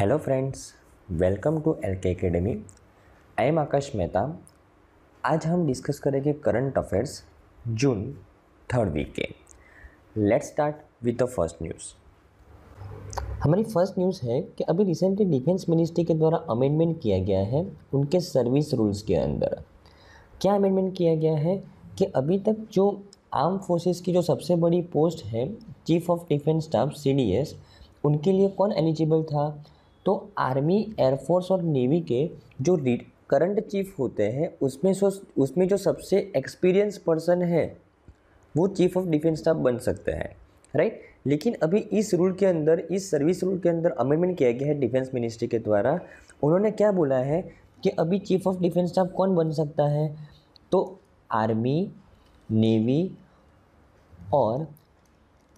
Hello friends welcome to L K academy I am Akash Mehta आज हम discuss करेंगे current affairs June third week के. Let's start with the first news हमारी first news है कि अभी recently defence ministry के द्वारा अमेंडमेंट किया गया है उनके सर्विस रूल्स के अंदर. क्या अमेंडमेंट किया गया है? कि अभी तक जो आर्म फोर्सेस की जो सबसे बड़ी पोस्ट है chief of defence staff CDS उनके लिए कौन एलिजिबल था? तो आर्मी एयरफोर्स और नेवी के जो करंट चीफ होते हैं, उसमें सो, उसमें जो सबसे एक्सपीरियंस पर्सन है, वो चीफ ऑफ़ डिफेंस स्टाफ बन सकते हैं, राइट? लेकिन अभी इस रूल के अंदर, इस सर्विस रूल के अंदर अमेंडमेंट किया गया है डिफेंस मिनिस्ट्री के द्वारा। उन्होंने क्या बोला है कि अभी चीफ ऑफ़ डिफेंस स्टाफ कौन बन सकता है? तो आर्मी, नेवी और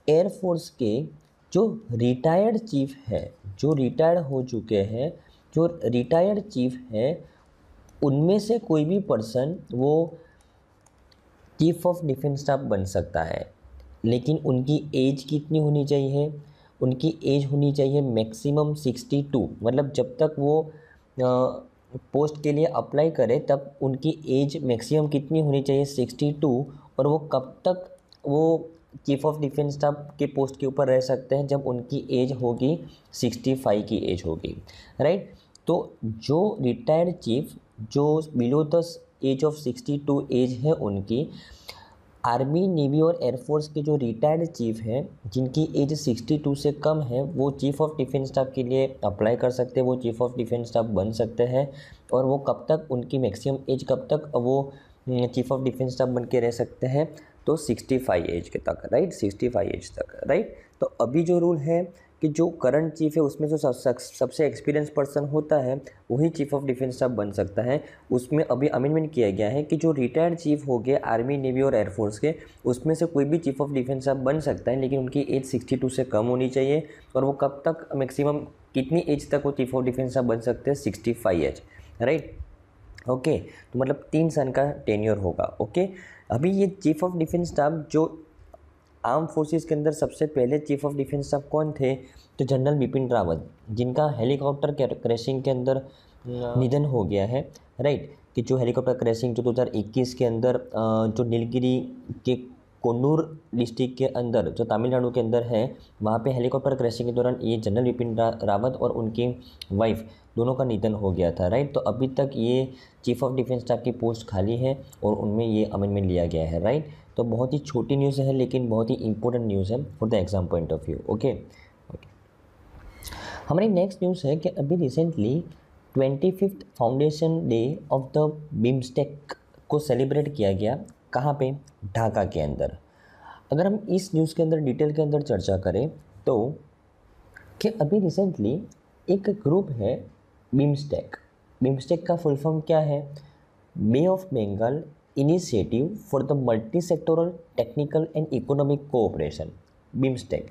एयरफोर्स के जो रिटायर्ड चीफ है, जो रिटायर्ड हो चुके हैं, जो रिटायर्ड चीफ है, उनमें से कोई भी पर्सन वो चीफ ऑफ़ डिफेंस स्टाफ बन सकता है। लेकिन उनकी एज कितनी होनी चाहिए? उनकी एज होनी चाहिए मैक्सिमम सिक्सटी टू मतलब जब तक वो पोस्ट के लिए अप्लाई करे, तब उनकी एज मैक्सिमम कितनी होनी चाहिए? सिक्सटी टू और वो कब तक वो चीफ ऑफ़ डिफेंस स्टाफ के पोस्ट के ऊपर रह सकते हैं जब उनकी एज होगी सिक्सटी फाइव की एज होगी राइट तो जो रिटायर्ड चीफ जो below the age of sixty two age है उनकी आर्मी नेवी और एयरफोर्स के जो रिटायर्ड चीफ हैं, जिनकी एज 62 से कम है, वो चीफ ऑफ़ डिफेंस स्टाफ के लिए अप्लाई कर सकते हैं, वो चीफ ऑफ़ डिफेंस स्टाफ बन सकते हैं और वो कब तक, उनकी मैक्सिमम एज कब तक, वो चीफ ऑफ़ डिफेंस स्टाफ बन के रह सकते हैं। तो 65 एज के तक राइट 65 एज तक राइट तो अभी जो रूल है कि जो करंट चीफ है, उसमें जो सबसे एक्सपीरियंस पर्सन होता है, वही चीफ ऑफ़ डिफेंस स्टाफ बन सकता है। उसमें अभी अमेंडमेंट किया गया है कि जो रिटायर्ड चीफ हो गए आर्मी नेवी और एयरफोर्स के, उसमें से कोई भी चीफ ऑफ़ डिफेंस स्टाफ बन सकता है, लेकिन उनकी एज 62 से कम होनी चाहिए। और वो कब तक मैक्सिमम कितनी एज तक वो चीफ ऑफ़ डिफेंस स्टाफ बन सकते हैं? सिक्सटी एज राइट ओके तो मतलब तीन सन का टेन्योर होगा ओके अभी ये चीफ ऑफ़ डिफेंस स्टाफ जो आर्म फोर्सेस के अंदर सबसे पहले चीफ ऑफ़ डिफेंस स्टाफ कौन थे? तो जनरल बिपिन रावत जिनका हेलीकॉप्टर क्रैशिंग के अंदर निधन हो गया है राइट कि जो हेलीकॉप्टर क्रैशिंग जो 2021 के अंदर जो नीलगिरी के कोन्नूर डिस्ट्रिक्ट के अंदर, जो तमिलनाडु के अंदर है, वहाँ पे हेलीकॉप्टर क्रैशिंग के दौरान ये जनरल बिपिन रावत और उनकी वाइफ दोनों का निधन हो गया था राइट तो अभी तक ये चीफ ऑफ़ डिफेंस स्टाफ की पोस्ट खाली है और उनमें ये अमेंडमेंट लिया गया है राइट तो बहुत ही छोटी न्यूज़ है, लेकिन बहुत ही इंपॉर्टेंट न्यूज़ है for the exam point of view okay okay हमारी नेक्स्ट न्यूज़ है कि अभी recently twenty fifth foundation day of the BIMSTEC को सेलिब्रेट किया गया कहाँ पे? ढाका के अंदर। अगर हम इस न्यूज़ के अंदर डिटेल के अंदर चर्चा करें तो कि अभी रिसेंटली एक ग्रुप है बिम्स्टेक बिम्स्टेक का फुल फॉर्म क्या है? Bay of Bengal initiative for the multi sectoral technical and economic cooperation BIMSTEC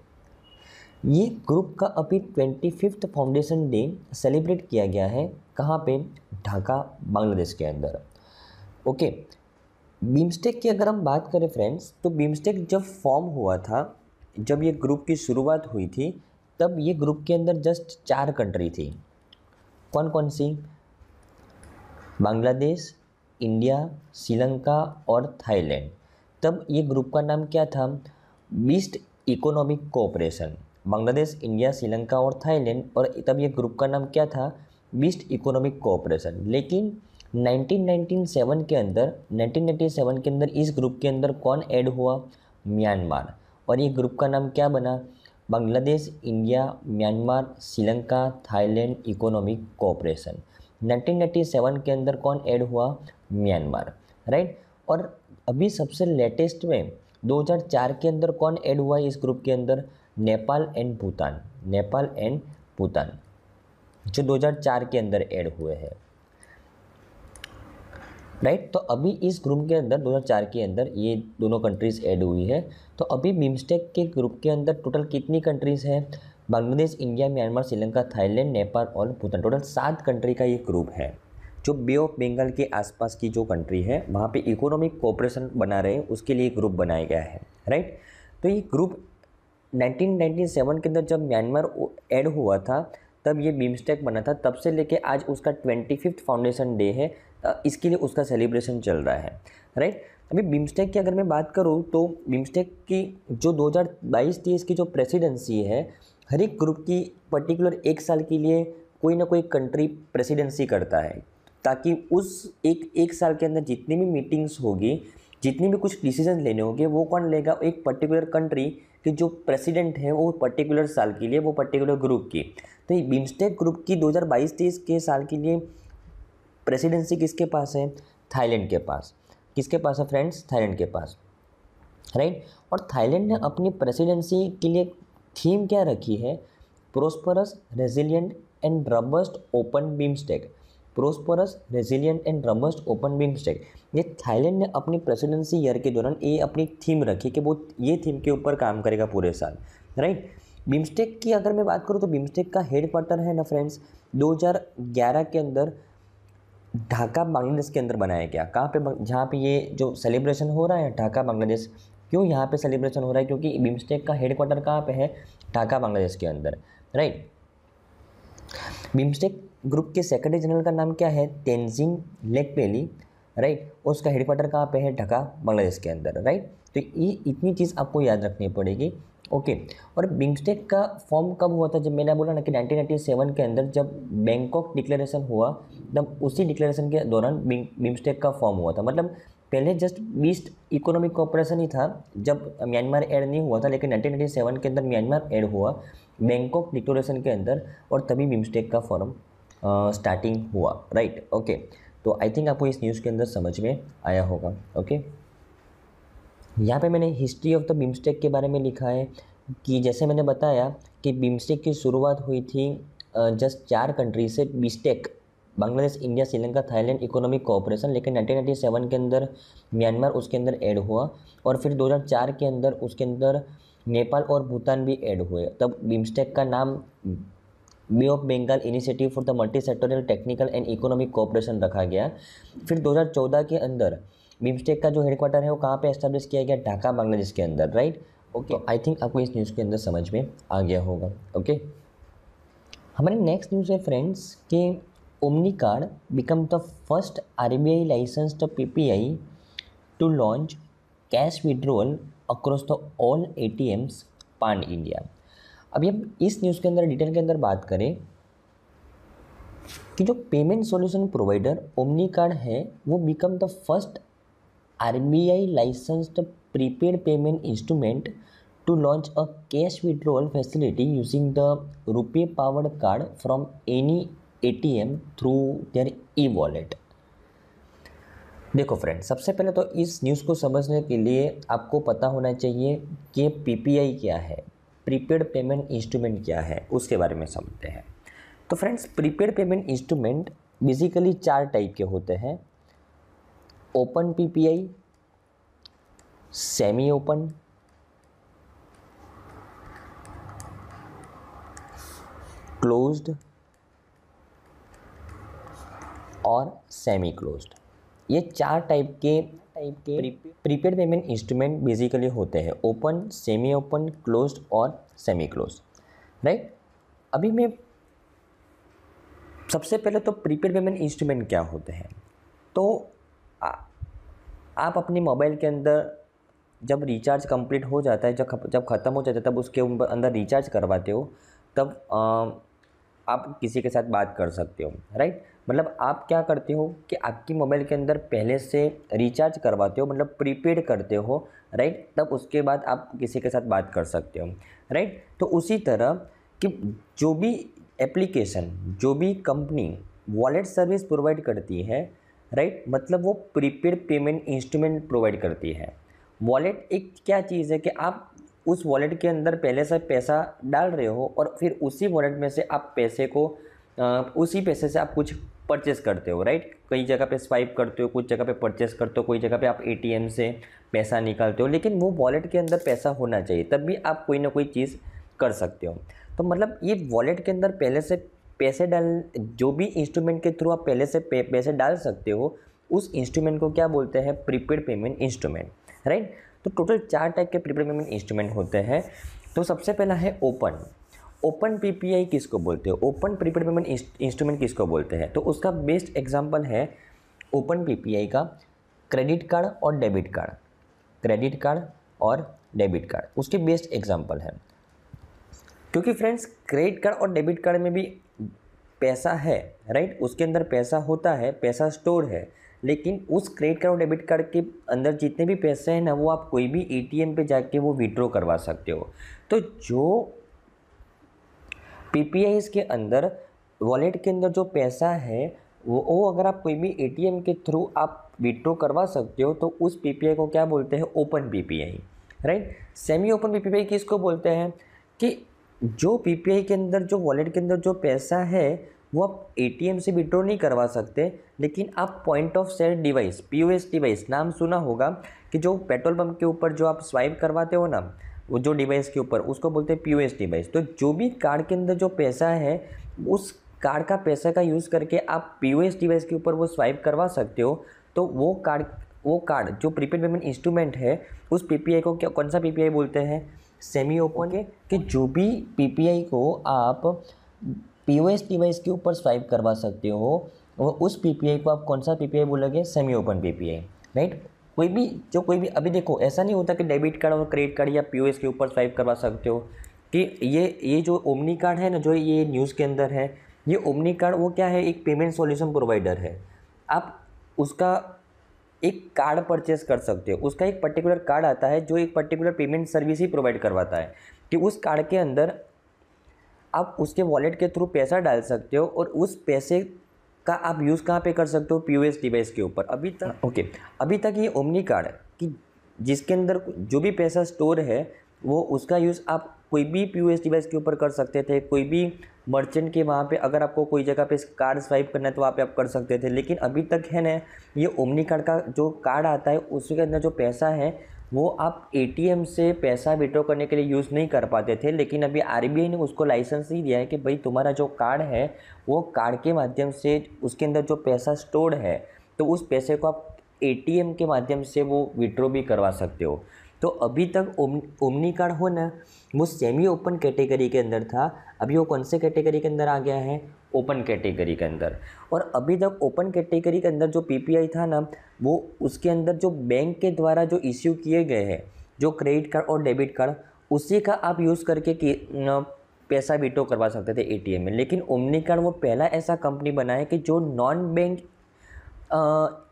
ये ग्रुप का अभी twenty fifth foundation day celebrate किया गया है कहाँ पे? ढाका, बांग्लादेश के अंदर। ओके बीमस्टेक की अगर हम बात करें फ्रेंड्स तो बीमस्टेक जब फॉर्म हुआ था, जब ये ग्रुप की शुरुआत हुई थी, तब ये ग्रुप के अंदर जस्ट चार कंट्री थी। कौन कौन सी? बांग्लादेश, इंडिया, श्रीलंका और थाईलैंड। तब ये ग्रुप का नाम क्या था? BIST economic cooperation Bangladesh, India, Sri Lanka और थाईलैंड और तब ये ग्रुप का नाम क्या था? बीस्ट इकोनॉमिक कोऑपरेशन लेकिन 1997 के अंदर 1997 के अंदर इस ग्रुप के अंदर कौन ऐड हुआ? म्यांमार। और ये ग्रुप का नाम क्या बना? Bangladesh, India, Myanmar, Sri Lanka, Thailand, economic cooperation. 1997 के अंदर कौन ऐड हुआ? म्यांमार। राइट? और अभी सबसे लेटेस्ट में 2004 के अंदर कौन ऐड हुआ इस ग्रुप के अंदर? नेपाल एंड भूटान। नेपाल एंड भूटान, जो 2004 के अंदर ऐड हुए हैं। राइट तो अभी इस ग्रुप के अंदर 2004 के अंदर ये दोनों कंट्रीज़ ऐड हुई है। तो अभी बिम्स्टेक के ग्रुप के अंदर टोटल कितनी कंट्रीज़ हैं? Bangladesh India Myanmar Sri Lanka Thailand Nepal और भूटान। टोटल सात कंट्री का ये ग्रुप है। जो बे ऑफ़ बंगाल के आसपास की जो कंट्री है, वहाँ पे इकोनॉमिक कोऑपरेशन बना रहे हैं, उसके लिए ग्रुप बनाया गया है। राइट तो ये ग्रुप 1997 के अंदर जब म्यांमार ऐड हुआ था तब ये बीमस्टेक बना था, तब से लेके आज उसका ट्वेंटी फिफ्थ फाउंडेशन डे है इसके लिए उसका सेलिब्रेशन चल रहा है, राइट? अभी बीमस्टेक की अगर मैं बात करूँ तो बीमस्टेक की जो 2022-23 की जो प्रेसिडेंसी है, हर एक ग्रुप की पर्टिकुलर एक साल के लिए कोई ना कोई कंट्री प्रेसिडेंसी करता है, ताकि उस एक एक साल के अंदर जितनी भी मीटिंग्स होगी, जितनी भी कुछ डिसीज़न लेने होंगे, वो कौन लेगा? एक पर्टिकुलर कंट्री कि जो प्रेसिडेंट है वो पर्टिकुलर साल के लिए, वो पर्टिकुलर ग्रुप की। तो ये बिम्स्टेक ग्रुप की 2022-23 के साल के लिए प्रेसिडेंसी किसके पास है? थाईलैंड के पास। किसके पास है फ्रेंड्स थाईलैंड के पास। राइट और थाईलैंड ने अपनी प्रेसिडेंसी के लिए थीम क्या रखी है? Prosperous resilient and robust open BIMSTEC prosperous resilient and robust open BIMSTEC ये थाईलैंड ने अपनी प्रेसिडेंसी ईयर के दौरान ये अपनी थीम रखी कि वो ये थीम के ऊपर काम करेगा पूरे साल राइट बिम्स्टेक की अगर मैं बात करूँ तो बिम्स्टेक का हेड क्वार्टर है ना फ्रेंड्स 2011 के अंदर ढाका, बांग्लादेश के अंदर बनाया गया। कहाँ पे जहाँ पे ये जो सेलिब्रेशन हो रहा है, ढाका, बांग्लादेश। क्यों यहाँ पे सेलिब्रेशन हो रहा है? क्योंकि बिम्स्टेक का हेड क्वार्टर कहाँ पे है? ढाका, बांग्लादेश के अंदर राइट बिम्स्टेक ग्रुप के सेक्रेटरी जनरल का नाम क्या है? तेंजिंग लेकपेली। राइट उसका हेडक्वार्टर कहाँ पे है? ढका, बांग्लादेश के अंदर राइट तो ये इतनी चीज़ आपको याद रखनी पड़ेगी ओके और बिम्स्टेक का फॉर्म कब हुआ था? जब मैंने बोला ना कि 1997 के अंदर जब बैंकॉक डिक्लेरेशन हुआ, तब उसी डिक्लेरेशन के दौरान बिम्स्टेक का फॉर्म हुआ था। मतलब पहले जस्ट बीस्ट इकोनॉमिक कोऑपरेशन ही था, जब म्यांमार एड नहीं हुआ था, लेकिन 1997 के अंदर म्यांमार ऐड हुआ बैंकॉक डिक्लेरेशन के अंदर, और तभी बिम्स्टेक का फॉर्म स्टार्टिंग हुआ राइट ओके तो आई थिंक आपको इस न्यूज़ के अंदर समझ में आया होगा ओके यहाँ पे मैंने हिस्ट्री ऑफ़ द बिम्स्टेक के बारे में लिखा है कि जैसे मैंने बताया कि बिम्स्टेक की शुरुआत हुई थी जस्ट चार कंट्री से BISTEC Bangladesh, India, Sri Lanka, Thailand, economic cooperation लेकिन 1997 के अंदर म्यांमार उसके अंदर ऐड हुआ और फिर 2004 के अंदर उसके अंदर नेपाल और भूटान भी ऐड हुए। तब बिम्स्टेक का नाम bay of Bengal initiative for the multi sectorial technical and economic cooperation रखा गया। फिर 2014 के अंदर बिम्स्टेक का जो हेडक्वार्टर है वो कहाँ पे एस्टेब्लिश किया गया? ढाका बांग्लादेश के अंदर राइट ओके आई थिंक आपको इस न्यूज़ के अंदर समझ में आ गया होगा ओके okay? हमारे नेक्स्ट न्यूज़ है फ्रेंड्स कि Omni card become the first R B I licensed P P I to launch cash withdrawal across the all A T Ms pan India अभी हम इस न्यूज़ के अंदर डिटेल के अंदर बात करें कि जो payment solution provider Omni card है, वो become the first R B I licensed prepaid payment instrument to launch a cash withdrawal facility using the RuPay powered card from any A T M through their E wallet देखो friend सबसे पहले तो इस news को समझने के लिए आपको पता होना चाहिए कि पी पी आई क्या है। प्रीपेड पेमेंट इंस्ट्रूमेंट क्या है, उसके बारे में समझते हैं। तो friends, prepaid payment instrument basically चार टाइप के होते हैं। Open PPI semi open closed और सेमी क्लोज्ड ये चार टाइप के टाइप के प्रीपेड पेमेंट इंस्ट्रूमेंट बेसिकली होते हैं। ओपन सेमी ओपन क्लोज्ड और सेमी क्लोज राइट अभी मैं सबसे पहले तो प्रीपेड पेमेंट इंस्ट्रूमेंट क्या होते हैं? तो आ, आप अपने मोबाइल के अंदर जब रिचार्ज कंप्लीट हो जाता है जब जब ख़त्म हो जाता है तब उसके अंदर रिचार्ज करवाते हो तब आ, आप किसी के साथ बात कर सकते हो राइट मतलब आप क्या करते हो कि आपकी मोबाइल के अंदर पहले से रिचार्ज करवाते हो मतलब प्रीपेड करते हो राइट तब उसके बाद आप किसी के साथ बात कर सकते हो राइट तो उसी तरह कि जो भी एप्लीकेशन जो भी कंपनी वॉलेट सर्विस प्रोवाइड करती है राइट मतलब वो प्रीपेड पेमेंट इंस्ट्रूमेंट प्रोवाइड करती है। वॉलेट एक क्या चीज़ है कि आप उस वॉलेट के अंदर पहले से पैसा डाल रहे हो और फिर उसी वॉलेट में से आप पैसे को उसी पैसे से आप कुछ परचेस करते हो राइट कई जगह पे स्वाइप करते हो, कुछ जगह पे परचेस करते हो, कोई जगह पे आप एटीएम से पैसा निकालते हो, लेकिन वो वॉलेट के अंदर पैसा होना चाहिए, तब भी आप कोई ना कोई चीज़ कर सकते हो। तो मतलब ये वॉलेट के अंदर पहले से पैसे डाल, जो भी इंस्ट्रूमेंट के थ्रू आप पहले से पैसे डाल सकते हो, उस इंस्ट्रूमेंट को क्या बोलते हैं? प्रीपेड पेमेंट इंस्ट्रूमेंट राइट तो टोटल चार टाइप के प्रीपेड पेमेंट इंस्ट्रूमेंट होते हैं। तो सबसे पहला है ओपन। ओपन पीपीआई किसको बोलते हैं? ओपन प्रीपेड पेमेंट इंस्ट्रूमेंट किसको बोलते हैं? तो उसका बेस्ट एग्ज़ाम्पल है ओपन पीपीआई का क्रेडिट कार्ड और डेबिट कार्ड। क्रेडिट कार्ड और डेबिट कार्ड। उसके बेस्ट एग्ज़ाम्पल है। क्योंकि फ्रेंड्स, क्रेडिट कार्ड और डेबिट कार्ड में भी पैसा है, राइट? उसके अंदर पैसा होता है, पैसा स्टोर है। लेकिन उस क्रेडिट कार्ड और डेबिट कार्ड के अंदर जितने भी पैसे हैं ना, वो आप कोई भी एटीएम पे जाके वो विड्रॉ करवा सकते हो। तो जो पी के अंदर वॉलेट के अंदर जो पैसा है, वो वो अगर आप कोई भी एटीएम के थ्रू आप विड्रॉ करवा सकते हो तो उस पीपीआई को क्या बोलते हैं? Open PPI right semi open PPI किसको बोलते हैं? कि जो पीपीआई के अंदर, जो वॉलेट के अंदर जो पैसा है वो आप एटीएम से विड्रॉ नहीं करवा सकते, लेकिन आप point of sale device POS device नाम सुना होगा कि जो पेट्रोल पंप के ऊपर जो आप स्वाइप करवाते हो ना, वो जो डिवाइस के ऊपर, उसको बोलते हैं पीओएस डिवाइस तो जो भी कार्ड के अंदर जो पैसा है, उस कार्ड का पैसा का यूज़ करके आप पीओएस डिवाइस के ऊपर वो स्वाइप करवा सकते हो तो वो कार्ड वो कार्ड जो प्रीपेड पेमेंट इंस्ट्रूमेंट है, उस पीपीआई को क्या, कौन सा पीपीआई बोलते हैं? सेमी ओपन के, कि जो भी पीपीआई को आप पीओएस डिवाइस के ऊपर स्वाइप करवा सकते हो। और उस पी पी आई को आप कौन सा पी पी आई बोलोगे? Semi open P P I right कोई भी, जो कोई भी, अभी देखो, ऐसा नहीं होता कि डेबिट कार्ड और क्रेडिट कार्ड या पी ओ एस के ऊपर स्वाइप करवा सकते हो कि ये ये जो ओमनी कार्ड है ना, जो ये न्यूज़ के अंदर है, ये ओमनी कार्ड वो क्या है? एक पेमेंट सॉल्यूशन प्रोवाइडर है। आप उसका एक कार्ड परचेस कर सकते हो। उसका एक पर्टिकुलर कार्ड आता है, जो एक पर्टिकुलर पेमेंट सर्विस ही प्रोवाइड करवाता है कि उस कार्ड के अंदर आप उसके वॉलेट के थ्रू पैसा डाल सकते हो और उस पैसे का आप यूज़ कहाँ पे कर सकते हो? पी डिवाइस के ऊपर। अभी तक ओके अभी तक ये ओमनी कार्ड कि जिसके अंदर जो भी पैसा स्टोर है वो उसका यूज़ आप कोई भी पी डिवाइस के ऊपर कर सकते थे कोई भी मर्चेंट के वहाँ पे अगर आपको कोई जगह पे कार्ड स्वाइप करना है तो वहाँ पे आप कर सकते थे। लेकिन अभी तक है ना ये ओमनी कार्ड का जो कार्ड आता है उसके अंदर जो पैसा है वो आप एटीएम से पैसा विड्रॉ करने के लिए यूज़ नहीं कर पाते थे, लेकिन अभी आरबीआई ने उसको लाइसेंस ही दिया है कि भाई तुम्हारा जो कार्ड है, वो कार्ड के माध्यम से उसके अंदर जो पैसा स्टोर्ड है तो उस पैसे को आप एटीएम के माध्यम से वो विड्रॉ भी करवा सकते हो। तो अभी तक ओम ओमनी कार्ड हो ना, वो सेमी ओपन कैटेगरी के अंदर था, अभी वो कौन से कैटेगरी के अंदर आ गया है? ओपन कैटेगरी के अंदर। और अभी तक ओपन कैटेगरी के अंदर जो पीपीआई था ना, वो उसके अंदर जो बैंक के द्वारा जो इश्यू किए गए हैं, जो क्रेडिट कार्ड और डेबिट कार्ड उसी का आप यूज़ करके पैसा विड्रॉ करवा सकते थे एटीएम में। लेकिन ओमनी कार्ड वो पहला ऐसा कंपनी बना है कि जो नॉन बैंक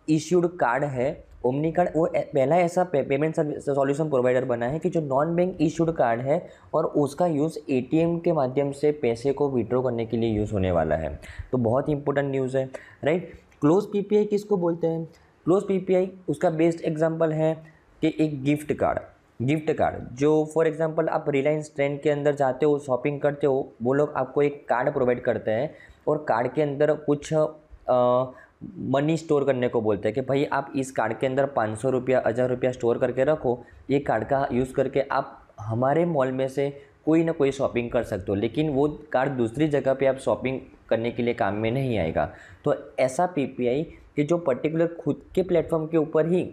इश्यूड कार्ड है ओमनी कार्ड वो पहला ऐसा पे, पेमेंट सर्विस सॉल्यूशन प्रोवाइडर बना है कि जो नॉन बैंक इशूड कार्ड है और उसका यूज़ एटीएम के माध्यम से पैसे को विड्रॉ करने के लिए यूज़ होने वाला है। तो बहुत ही इंपॉर्टेंट न्यूज़ है राइट क्लोज पीपीआई किसको बोलते हैं? क्लोज पीपीआई उसका बेस्ट एग्ज़ाम्पल है कि एक गिफ्ट कार्ड गिफ्ट कार्ड जो फॉर एग्जांपल आप रिलायंस ट्रेंड के अंदर जाते हो शॉपिंग करते हो वो लोग आपको एक कार्ड प्रोवाइड करते हैं और कार्ड के अंदर कुछ मनी स्टोर करने को बोलते हैं कि भाई आप इस कार्ड के अंदर पाँच सौ रुपया, हज़ार रुपया स्टोर करके रखो। ये कार्ड का यूज़ करके आप हमारे मॉल में से कोई ना कोई शॉपिंग कर सकते हो, लेकिन वो कार्ड दूसरी जगह पे आप शॉपिंग करने के लिए काम में नहीं आएगा। तो ऐसा पीपीआई कि जो पर्टिकुलर खुद के प्लेटफॉर्म के ऊपर ही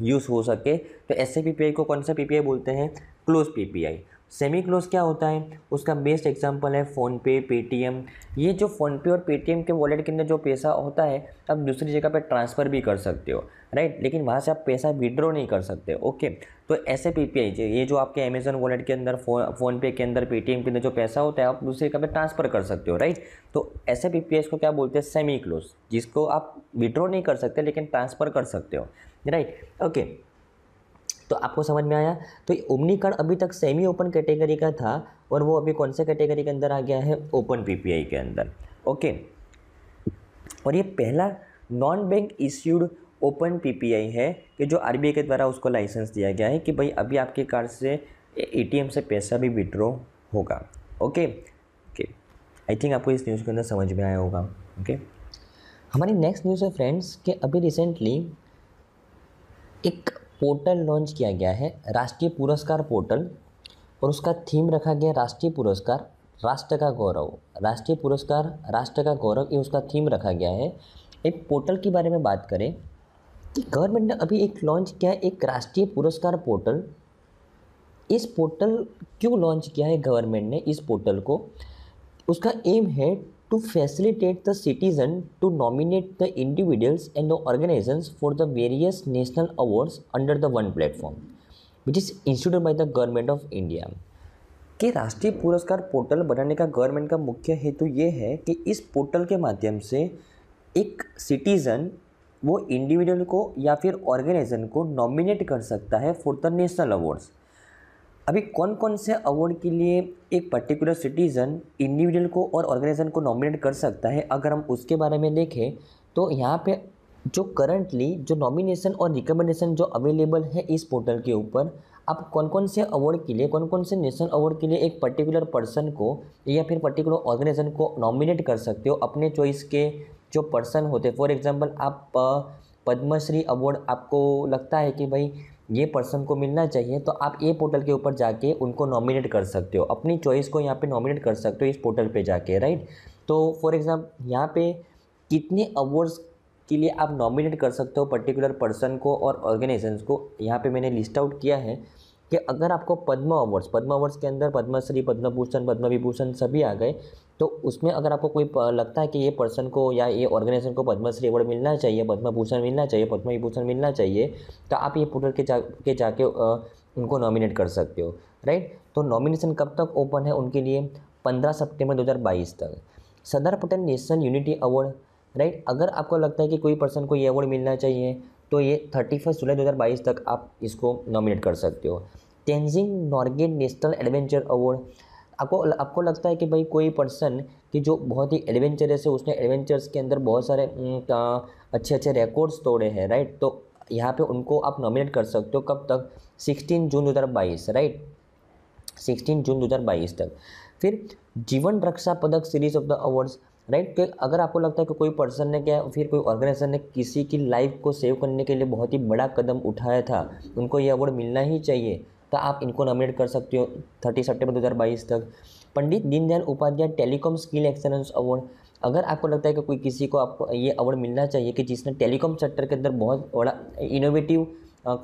यूज़ हो सके तो ऐसे पीपीआई को कौन सा पीपीआई बोलते हैं? क्लोज पीपीआई सेमी क्लोज क्या होता है? उसका बेस्ट एग्जांपल है फ़ोनपे, पेटीएम। ये जो फ़ोनपे और पेटीएम के वॉलेट के अंदर जो पैसा होता है, आप दूसरी जगह पर ट्रांसफ़र भी कर सकते हो राइट लेकिन वहाँ से आप पैसा विड्रॉ नहीं कर सकते ओके तो ऐसे पी पी आई ये जो आपके अमेजन वॉलेट के अंदर फ़ोन फ़ोनपे के अंदर, पेटीएम के अंदर जो पैसा होता है, आप दूसरी जगह पर ट्रांसफ़र कर सकते हो राइट तो ऐसे पी पी को क्या बोलते हैं? सेमी क्लोज जिसको आप विड्रॉ नहीं कर सकते, लेकिन ट्रांसफ़र कर सकते हो राइट ओके तो आपको समझ में आया? तो ओमनी कार्ड अभी तक सेमी ओपन कैटेगरी का था और वो अभी कौन से कैटेगरी के अंदर आ गया है? ओपन पीपीआई के अंदर। ओके और ये पहला non bank issued open PPI है कि जो आरबीआई के द्वारा उसको लाइसेंस दिया गया है कि भाई अभी आपके कार्ड से एटीएम से पैसा भी विड्रॉ होगा। ओके ओके आई थिंक आपको इस न्यूज़ के अंदर समझ में आया होगा। ओके हमारी नेक्स्ट न्यूज़ है फ्रेंड्स कि अभी रिसेंटली एक पोर्टल लॉन्च किया गया है, राष्ट्रीय पुरस्कार पोर्टल, और उसका थीम रखा गया राष्ट्रीय पुरस्कार, राष्ट्र का गौरव। राष्ट्रीय पुरस्कार, राष्ट्र का गौरव, ये उसका थीम रखा गया है। एक पोर्टल के बारे में बात करें कि गवर्नमेंट ने अभी एक लॉन्च किया है एक राष्ट्रीय पुरस्कार पोर्टल। इस पोर्टल क्यों लॉन्च किया है गवर्नमेंट ने इस पोर्टल को? उसका एम है to facilitate the citizen to nominate the individuals and the organisations for the various national awards under the one platform which is institute by the government of India कि राष्ट्रीय पुरस्कार portal बनाने का government का मुख्य हेतु ये है कि इस पोर्टल के माध्यम से एक सिटीज़न वो इंडिविजुअल को या फिर ऑर्गेनाइजेशन को नॉमिनेट कर सकता है फॉर द नेशनल अवार्ड्स अभी कौन कौन से अवार्ड के लिए एक पर्टिकुलर सिटीज़न इंडिविजुअल को और ऑर्गेनाइजेशन को नॉमिनेट कर सकता है? अगर हम उसके बारे में देखें तो यहाँ पे जो करंटली जो नॉमिनेशन और रिकमेंडेशन जो अवेलेबल है इस पोर्टल के ऊपर, आप कौन कौन से अवार्ड के लिए कौन कौन से नेशनल अवार्ड के लिए एक पर्टिकुलर पर्सन को या फिर पर्टिकुलर ऑर्गेनाइजेशन को नॉमिनेट कर सकते हो अपने चॉइस के जो पर्सन होते फॉर एग्जांपल आप पद्मश्री अवार्ड आपको लगता है कि भाई ये पर्सन को मिलना चाहिए तो आप ये पोर्टल के ऊपर जाके उनको नॉमिनेट कर सकते हो। अपनी चॉइस को यहाँ पे नॉमिनेट कर सकते हो इस पोर्टल पे जाके राइट तो फॉर एग्ज़ाम्पल यहाँ पे कितने अवार्ड्स के लिए आप नॉमिनेट कर सकते हो पर्टिकुलर पर्सन को और ऑर्गेनाइजेशन को? यहाँ पे मैंने लिस्ट आउट किया है कि अगर आपको पद्म अवार्ड्स पद्म अवार्ड्स के अंदर पद्मश्री पद्म भूषण पद्म विभूषण सभी आ गए तो उसमें अगर आपको कोई लगता है कि ये पर्सन को या ये ऑर्गेनाइजेशन को पद्मश्री अवार्ड मिलना चाहिए पद्म भूषण मिलना चाहिए पद्म विभूषण मिलना चाहिए तो आप ये पोर्टल के जा, के जाके उनको नॉमिनेट कर सकते हो राइट तो नॉमिनेशन कब तक ओपन है? उनके लिए पंद्रह सितंबर 2022 तक। Sardar Patel national unity award right अगर आपको लगता है कि कोई पर्सन को ये अवार्ड मिलना चाहिए तो ये थर्टी फ़र्स्ट जुलाई 2022 तक आप इसको नॉमिनेट कर सकते हो। Tenzing Norgay national adventure award आपको आपको लगता है कि भाई कोई पर्सन कि जो बहुत ही एडवेंचरस है, उसने एडवेंचर्स के अंदर बहुत सारे अच्छे अच्छे रिकॉर्ड्स तोड़े हैं राइट तो यहाँ पे उनको आप नॉमिनेट कर सकते हो कब तक? 16 जून 2022 राइट 16 जून 2022 तक। फिर Jeevan Raksha Padak series of the awards right right? अगर आपको लगता है कि कोई पर्सन ने क्या, फिर कोई ऑर्गेनाइजेशन ने किसी की लाइफ को सेव करने के लिए बहुत ही बड़ा कदम उठाया था, उनको ये अवार्ड मिलना ही चाहिए तो आप इनको नॉमिनेट कर सकते हो थर्टी सितंबर 2022 तक। Pandit Deendayal Upadhyay telecom skill excellence award. अगर आपको लगता है कि कोई किसी को आपको ये अवार्ड मिलना चाहिए कि जिसने टेलीकॉम सेक्टर के अंदर बहुत बड़ा इनोवेटिव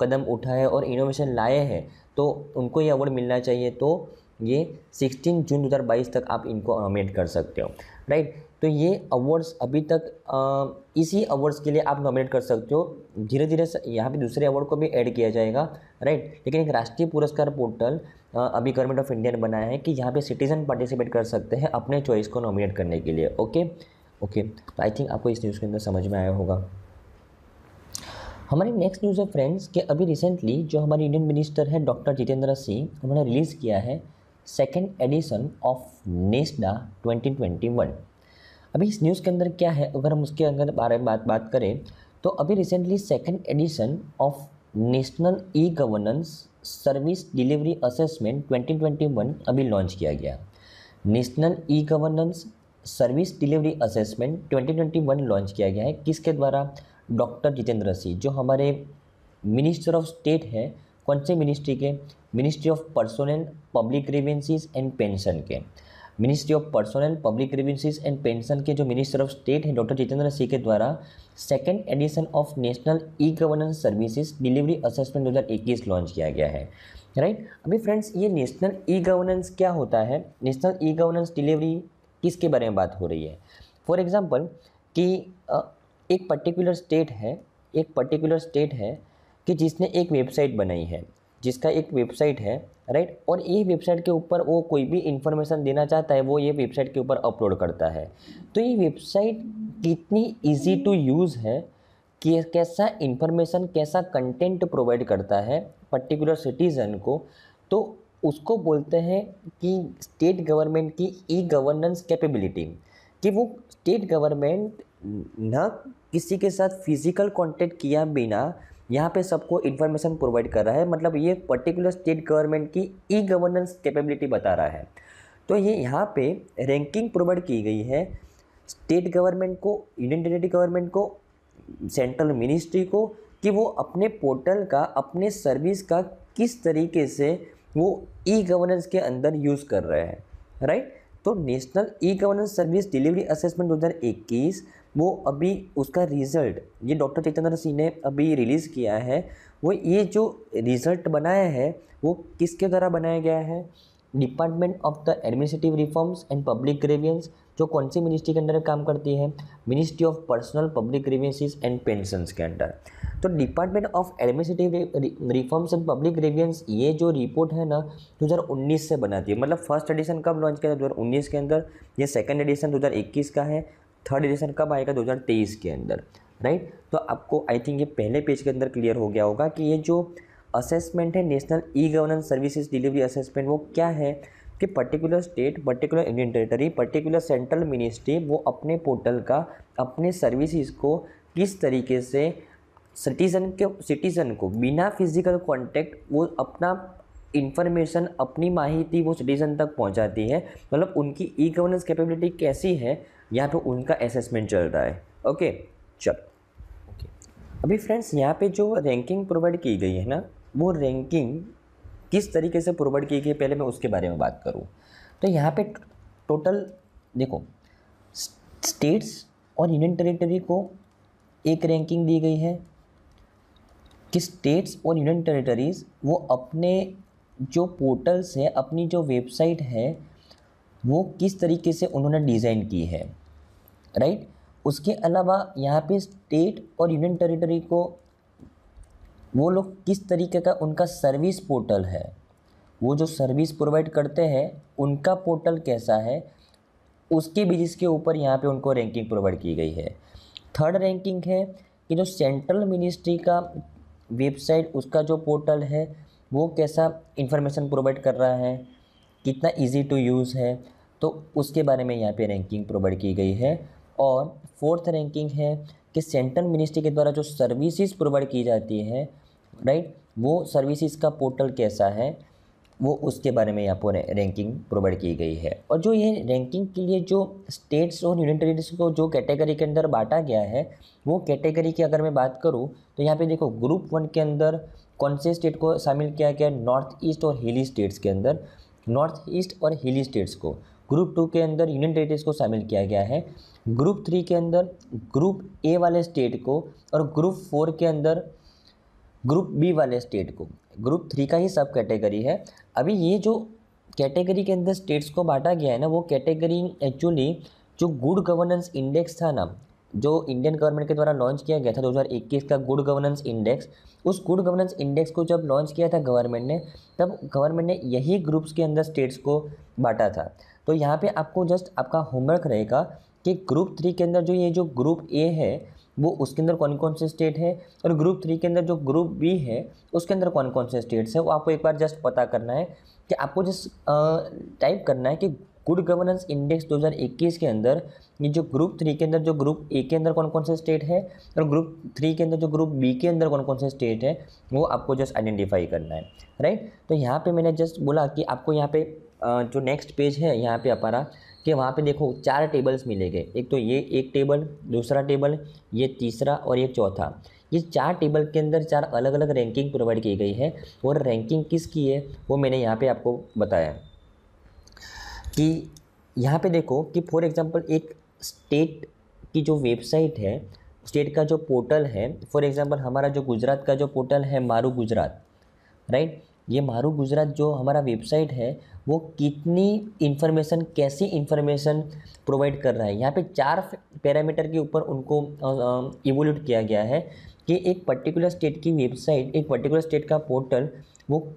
कदम उठाए और इनोवेशन लाए हैं तो उनको ये अवार्ड मिलना चाहिए। तो ये 16 जून 2022 तक आप इनको नॉमिनेट कर सकते हो। राइट तो ये अवार्ड्स अभी तक आ, इसी अवार्ड्स के लिए आप नॉमिनेट कर सकते हो। धीरे धीरे यहाँ पे दूसरे अवार्ड को भी ऐड किया जाएगा राइट लेकिन एक राष्ट्रीय पुरस्कार पोर्टल अभी गवर्नमेंट ऑफ़ इंडिया ने बनाया है कि यहाँ पे सिटीजन पार्टिसिपेट कर सकते हैं अपने चॉइस को नॉमिनेट करने के लिए ओके ओके तो आई थिंक आपको इस न्यूज़ के अंदर समझ में आया होगा। हमारी नेक्स्ट न्यूज़ है फ्रेंड्स कि अभी रिसेंटली जो हमारे इंडियन मिनिस्टर है डॉक्टर जितेंद्र सिंह उन्होंने रिलीज़ किया है सेकेंड एडिशन ऑफ़ नेस्डा 2021 अभी इस न्यूज़ के अंदर क्या है? अगर हम उसके अंदर बारे में बात बात करें तो अभी recently second edition of national e governance service delivery assessment 2021 अभी लॉन्च किया गया। National e governance service delivery assessment 2021 launch किया गया है। किसके द्वारा? डॉक्टर जितेंद्र सिंह जो हमारे मिनिस्टर ऑफ़ स्टेट है, कौन से मिनिस्ट्री के? Ministry of personnel public grievances and pension के। Ministry of personnel public grievances and pension के जो मिनिस्टर ऑफ़ स्टेट हैं डॉक्टर जितेंद्र सिंह के द्वारा second edition of national e governance services delivery assessment 2021 launch किया गया है। Right right? अभी फ्रेंड्स ये नेशनल ई गवर्नेंस क्या होता है? नेशनल ई गवर्नेंस डिलीवरी किसके बारे में बात हो रही है? फॉर एग्ज़ाम्पल कि एक पर्टिकुलर स्टेट है, एक पर्टिकुलर स्टेट है कि जिसने एक वेबसाइट बनाई है। जिसका एक वेबसाइट है राइट और ये वेबसाइट के ऊपर वो कोई भी इंफॉर्मेशन देना चाहता है, वो ये वेबसाइट के ऊपर अपलोड करता है। तो ये वेबसाइट कितनी इजी टू यूज़ है कि कैसा इंफॉर्मेशन कैसा कंटेंट प्रोवाइड करता है पर्टिकुलर सिटीज़न को। तो उसको बोलते हैं कि स्टेट गवर्नमेंट की ई गवर्नेंस कैपेबिलिटी कि वो स्टेट गवर्नमेंट न किसी के साथ फ़िज़िकल कांटेक्ट किया बिना यहाँ पे सबको इन्फॉर्मेशन प्रोवाइड कर रहा है। मतलब ये पर्टिकुलर स्टेट गवर्नमेंट की ई गवर्नेंस कैपेबिलिटी बता रहा है। तो ये यहाँ पे रैंकिंग प्रोवाइड की गई है। स्टेट गवर्नमेंट को यूनियन टेरेटरी गवर्नमेंट को सेंट्रल मिनिस्ट्री को, कि वो अपने पोर्टल का, अपने सर्विस का किस तरीके से वो ई गवर्नेंस के अंदर यूज़ कर रहे हैं। राइट तो national e governance service delivery assessment 2021 वो अभी उसका रिज़ल्ट ये डॉक्टर चैतन्य सिंह ने अभी रिलीज़ किया है, वो ये जो रिज़ल्ट बनाया है, वो किसके द्वारा बनाया गया है? Department of the administrative reforms and public grievance जो कौन सी मिनिस्ट्री के अंदर काम करती है? Ministry of personnel public grievances and pensions के अंडर तो department of administrative reforms and public grievance ये जो रिपोर्ट है ना 2019 से बनाती है। मतलब फ़र्स्ट एडिशन कब लॉन्च किया था? 2019 के अंदर। ये सेकंड एडिशन 2021 का है। थर्ड एडिशन कब आएगा 2023 के अंदर राइट तो आपको आई थिंक ये पहले पेज के अंदर क्लियर हो गया होगा कि ये जो असेसमेंट है national e governance services delivery assessment वो क्या है कि particular state particular Indian territory particular central ministry वो अपने पोर्टल का, अपने सर्विसेज़ को किस तरीके से सिटीज़न के सिटीज़न को बिना फ़िज़िकल कांटेक्ट वो अपना इंफॉर्मेशन अपनी माहिती वो सिटीज़न तक पहुंचाती है। मतलब उनकी ई गवर्नेंस कैपेबिलिटी कैसी है यहाँ पे उनका असेसमेंट चल रहा है। ओके चल। ओके अभी फ्रेंड्स यहाँ पे जो रैंकिंग प्रोवाइड की गई है ना वो रैंकिंग किस तरीके से प्रोवाइड की गई पहले मैं उसके बारे में बात करूँ। तो यहाँ पे टोटल देखो स्टेट्स और यूनियन टेरिटरी को एक रैंकिंग दी गई है। कि स्टेट्स और यूनियन टेरिटरीज़ वो अपने जो पोर्टल्स है अपनी जो वेबसाइट है वो किस तरीके से उन्होंने डिज़ाइन की है। राइट? उसके अलावा यहाँ पे स्टेट और यूनियन टेरिटरी को वो लोग किस तरीके का उनका सर्विस पोर्टल है? वो जो सर्विस प्रोवाइड करते हैं, उनका पोर्टल कैसा है? उसके बेसिस के ऊपर यहाँ पे उनको रैंकिंग प्रोवाइड की गई है। थर्ड रैंकिंग है कि जो सेंट्रल मिनिस्ट्री का वेबसाइट उसका जो पोर्टल है, वो कैसा इन्फॉर्मेशन प्रोवाइड कर रहा है? कितना इजी टू यूज़ है? तो उसके बारे में यहाँ पे रैंकिंग प्रोवाइड की गई है। और फोर्थ रैंकिंग है कि सेंट्रल मिनिस्ट्री के द्वारा जो सर्विसेज़ प्रोवाइड की जाती है राइट वो सर्विसेज़ का पोर्टल कैसा है, वो उसके बारे में यहाँ पर रैंकिंग प्रोवाइड की गई है। और जो ये रैंकिंग के लिए जो स्टेट्स और यूनियन टेरिटरीज को जो कैटेगरी के अंदर बांटा गया है, वो कैटेगरी की अगर मैं बात करूँ तो यहाँ पे देखो ग्रुप वन के अंदर कौन से स्टेट को शामिल किया गया, नॉर्थ ईस्ट और हिली स्टेट्स के अंदर, नॉर्थ ईस्ट और हिली स्टेट्स को। ग्रुप टू के अंदर यूनियन टेरिटरीज को शामिल किया गया है। ग्रुप थ्री के अंदर ग्रुप ए वाले स्टेट को और ग्रुप फोर के अंदर ग्रुप बी वाले स्टेट को। ग्रुप थ्री का ही सब कैटेगरी है। अभी ये जो कैटेगरी के अंदर स्टेट्स को बांटा गया है ना, वो कैटेगरी एक्चुअली जो गुड गवर्नेंस इंडेक्स था ना, जो इंडियन गवर्नमेंट के द्वारा लॉन्च किया गया था 2021 का गुड गवर्नेंस इंडेक्स उस गुड गवर्नेंस इंडेक्स को जब लॉन्च किया था गवर्नमेंट ने, तब गवर्नमेंट ने यही ग्रुप्स के अंदर स्टेट्स को बांटा था। तो यहाँ पे आपको जस्ट आपका होमवर्क रहेगा कि ग्रुप थ्री के अंदर जो ये जो ग्रुप ए है, वो उसके अंदर कौन कौन से स्टेट है और ग्रुप थ्री के अंदर जो ग्रुप बी है, उसके अंदर कौन कौन से स्टेट्स है वो आपको एक बार जस्ट पता करना है कि आपको जस्ट टाइप करना है कि गुड गवर्नेंस इंडेक्स 2021 के अंदर ये जो ग्रुप थ्री के अंदर जो ग्रुप ए के अंदर कौन कौन से स्टेट है और ग्रुप थ्री के अंदर जो ग्रुप बी के अंदर कौन कौन से स्टेट है, वो आपको जस्ट आइडेंटिफाई करना है राइट तो यहाँ पे मैंने जस्ट बोला कि आपको यहाँ पे जो नेक्स्ट पेज है, यहाँ पे हमारा कि वहाँ पे देखो चार टेबल्स मिलेंगे। एक तो ये एक टेबल दूसरा टेबल ये तीसरा और ये चौथा। ये चार टेबल के अंदर चार अलग अलग रैंकिंग प्रोवाइड की गई है। और रैंकिंग किसकी है, वो मैंने यहाँ पे आपको बताया। कि यहाँ पे देखो कि फॉर एग्ज़ाम्पल एक स्टेट की जो वेबसाइट है स्टेट का जो पोर्टल है फॉर एग्ज़ाम्पल हमारा जो गुजरात का जो पोर्टल है, मारू गुजरात राइट ये मारू गुजरात जो हमारा वेबसाइट है वो कितनी इन्फॉर्मेशन कैसी इन्फॉर्मेशन प्रोवाइड कर रहा है? यहाँ पे चार पैरामीटर के ऊपर उनको इवोल्यूट किया गया है कि एक पर्टिकुलर स्टेट की वेबसाइट एक पर्टिकुलर स्टेट का पोर्टल वो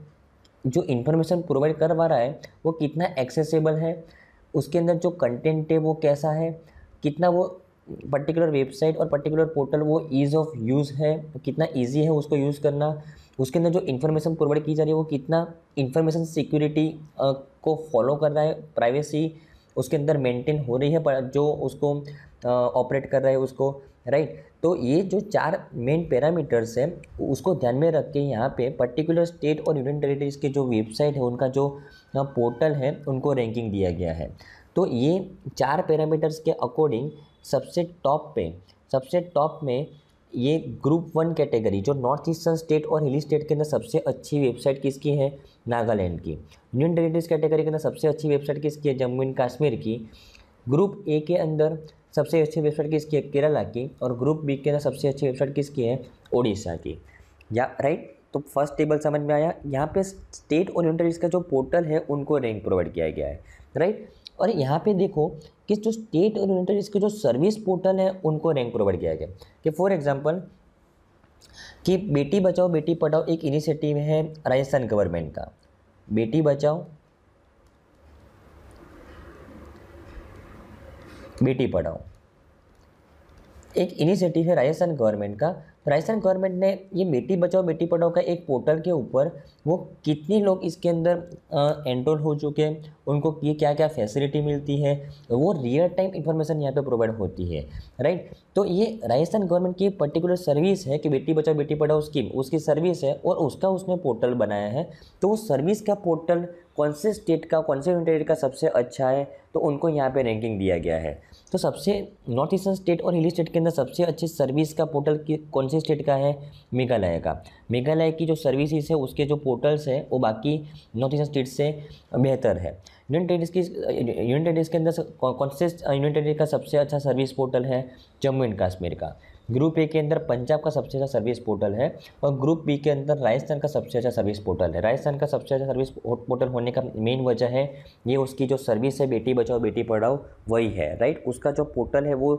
जो इन्फॉर्मेशन प्रोवाइड करवा रहा है, वो कितना एक्सेसिबल है? उसके अंदर जो कंटेंट है वो कैसा है? कितना वो पर्टिकुलर वेबसाइट और पर्टिकुलर पोर्टल वो ईज़ ऑफ़ यूज़ है? कितना ईजी है उसको यूज़ करना? उसके अंदर जो इन्फॉर्मेशन प्रोवाइड की जा रही है, वो कितना इन्फॉर्मेशन सिक्योरिटी को फॉलो कर रहा है प्राइवेसी उसके अंदर मेंटेन हो रही है, पर जो उसको ऑपरेट कर रहा है उसको राइट तो ये जो चार मेन पैरामीटर्स है, उसको ध्यान में रख के यहाँ पे पर्टिकुलर स्टेट और यूनियन टेरिटरीज के जो वेबसाइट है, उनका जो पोर्टल है, उनको रैंकिंग दिया गया है। तो ये चार पैरामीटर्स के अकॉर्डिंग सबसे टॉप पे, सबसे टॉप में ये ग्रुप वन कैटेगरी, जो नॉर्थ ईस्टर्न स्टेट और हिली स्टेट के अंदर सबसे अच्छी वेबसाइट किसकी है? नागालैंड की। यूनियन टेरिटरीज कैटेगरी के अंदर सबसे अच्छी वेबसाइट किसकी है? जम्मू एंड कश्मीर की। ग्रुप ए के अंदर सबसे अच्छी वेबसाइट किसकी है? केरला की। और ग्रुप बी के अंदर सबसे अच्छी वेबसाइट किसकी है? ओडिशा की। या, राइट? तो फ़र्स्ट टेबल समझ में आया। यहाँ पे स्टेट और यूनिटरीज का जो पोर्टल है, उनको रैंक प्रोवाइड किया गया है। राइट? और यहाँ पे देखो कि जो स्टेट और यूनिटरीज के जो सर्विस पोर्टल है, उनको रैंक प्रोवाइड किया गया। कि फॉर एग्जांपल कि बेटी बचाओ, बेटी पढ़ाओ एक इनिशिएटिव है राजस्थान गवर्नमेंट का। बेटी बचाओ, बेटी पढ़ाओ। एक इनिशिएटिव है राजस्थान गवर्नमेंट का राजस्थान गवर्नमेंट ने ये बेटी बचाओ बेटी पढ़ाओ का एक पोर्टल के ऊपर वो कितने लोग इसके अंदर एनरोल हो चुके हैं, उनको ये क्या क्या फैसिलिटी मिलती है, वो रियल टाइम इन्फॉर्मेशन यहाँ पे प्रोवाइड होती है राइट तो ये राजस्थान गवर्नमेंट की पर्टिकुलर सर्विस है कि बेटी बचाओ बेटी पढ़ाओ स्कीम उसकी सर्विस है और उसका उसने पोर्टल बनाया है। तो वो सर्विस का पोर्टल कौन से स्टेट का, कौन से यूनिटेड का सबसे अच्छा है तो उनको यहाँ पर रैंकिंग दिया गया है। तो सबसे नॉर्थ ईस्टर्न स्टेट और हिली स्टेट के अंदर सबसे अच्छी सर्विस का पोर्टल कौन से स्टेट का है? मेघालय का। मेघालय की जो सर्विसेज़ है, उसके जो पोर्टल्स हैं, वो बाकी नॉर्थ ईस्टर्न स्टेट से बेहतर है। यूनियन टेरिस की यूनियन के अंदर कौन से यूनियन का सबसे अच्छा सर्विस पोर्टल है? जम्मू एंड कश्मीर का। ग्रुप ए के अंदर पंजाब का सबसे अच्छा सर्विस पोर्टल है और ग्रुप बी के अंदर राजस्थान का सबसे अच्छा सर्विस पोर्टल है। राजस्थान का सबसे अच्छा सर्विस पोर्टल होने का मेन वजह है, ये उसकी जो सर्विस है, बेटी बचाओ, बेटी पढ़ाओ, वही है राइट उसका जो पोर्टल है, वो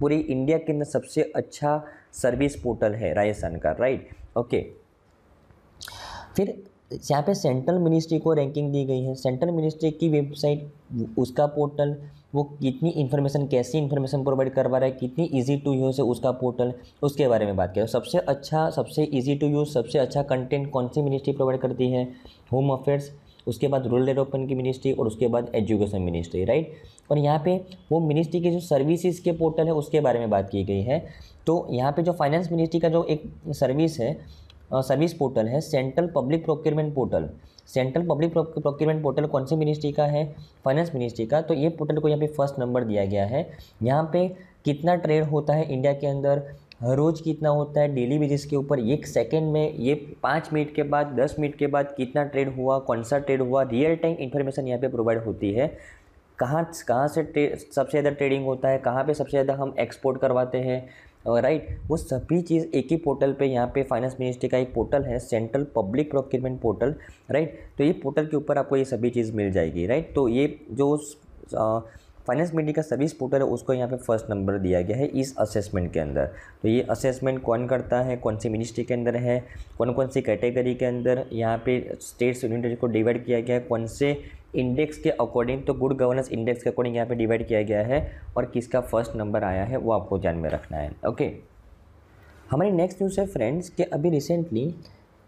पूरी इंडिया के अंदर सबसे अच्छा सर्विस पोर्टल है राजस्थान का राइट ओके फिर यहाँ पे सेंट्रल मिनिस्ट्री को रैंकिंग दी गई है। सेंट्रल मिनिस्ट्री की वेबसाइट, उसका पोर्टल वो कितनी इन्फॉर्मेशन कैसी इन्फॉर्मेशन प्रोवाइड करवा रहा है, कितनी इजी टू यूज़ है उसका पोर्टल उसके बारे में बात करें। सबसे अच्छा सबसे इजी टू यूज़ सबसे अच्छा कंटेंट कौन सी मिनिस्ट्री प्रोवाइड करती है? होम अफेयर्स उसके बाद रूरल डेवलपमेंट की मिनिस्ट्री और उसके बाद एजुकेशन मिनिस्ट्री राइट और यहाँ पे वो मिनिस्ट्री के जो सर्विसेज़ के पोर्टल है उसके बारे में बात की गई है। तो यहाँ पे जो फाइनेंस मिनिस्ट्री का जो एक सर्विस है सर्विस पोर्टल है central public procurement portal central public procurement portal कौन से मिनिस्ट्री का है? फाइनेंस मिनिस्ट्री का। तो ये पोर्टल को यहाँ पे फ़र्स्ट नंबर दिया गया है। यहाँ पे कितना ट्रेड होता है इंडिया के अंदर? हर रोज़ कितना होता है? डेली बेसिस के ऊपर एक सेकेंड में ये पाँच मिनट के बाद, दस मिनट के बाद कितना ट्रेड हुआ, कौन सा ट्रेड हुआ? रियल टाइम इन्फॉर्मेशन यहाँ पे प्रोवाइड होती है। कहाँ कहाँ से सबसे ज़्यादा ट्रेडिंग होता है? कहाँ पे सबसे ज़्यादा हम एक्सपोर्ट करवाते हैं? राइट वो सभी चीज़ एक ही पोर्टल पे यहाँ पे फाइनेंस मिनिस्ट्री का एक पोर्टल है central public procurement portal right तो ये पोर्टल के ऊपर आपको ये सभी चीज़ मिल जाएगी राइट तो ये जो फाइनेंस मीडिया का सर्विस पोर्टल है उसको यहाँ पे फ़र्स्ट नंबर दिया गया है इस असेसमेंट के अंदर। तो ये असेसमेंट कौन करता है कौन सी मिनिस्ट्री के अंदर है कौन कौन सी कैटेगरी के अंदर यहाँ पे स्टेट्स यूनिट को डिवाइड किया गया है कौन से इंडेक्स के अकॉर्डिंग तो गुड गवर्नेंस इंडेक्स के अकॉर्डिंग यहाँ पे डिवाइड किया गया है और किसका फ़र्स्ट नंबर आया है वो आपको ध्यान में रखना है। ओके हमारी नेक्स्ट न्यूज़ है फ्रेंड्स कि अभी रिसेंटली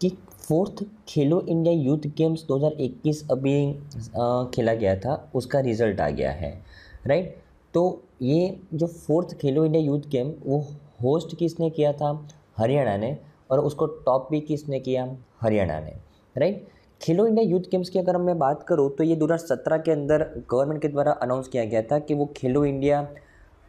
कि fourth Khelo India youth games 2021 अभी आ, खेला गया था उसका रिज़ल्ट आ गया है। राइट? तो ये जो fourth Khelo India youth game, वो होस्ट किसने किया था? हरियाणा ने। और उसको टॉप भी किसने किया? हरियाणा ने। राइट? खेलो इंडिया यूथ गेम्स की अगर मैं बात करूँ तो ये दो हज़ार सत्रह के अंदर गवर्नमेंट के द्वारा अनाउंस किया गया था कि वो खेलो इंडिया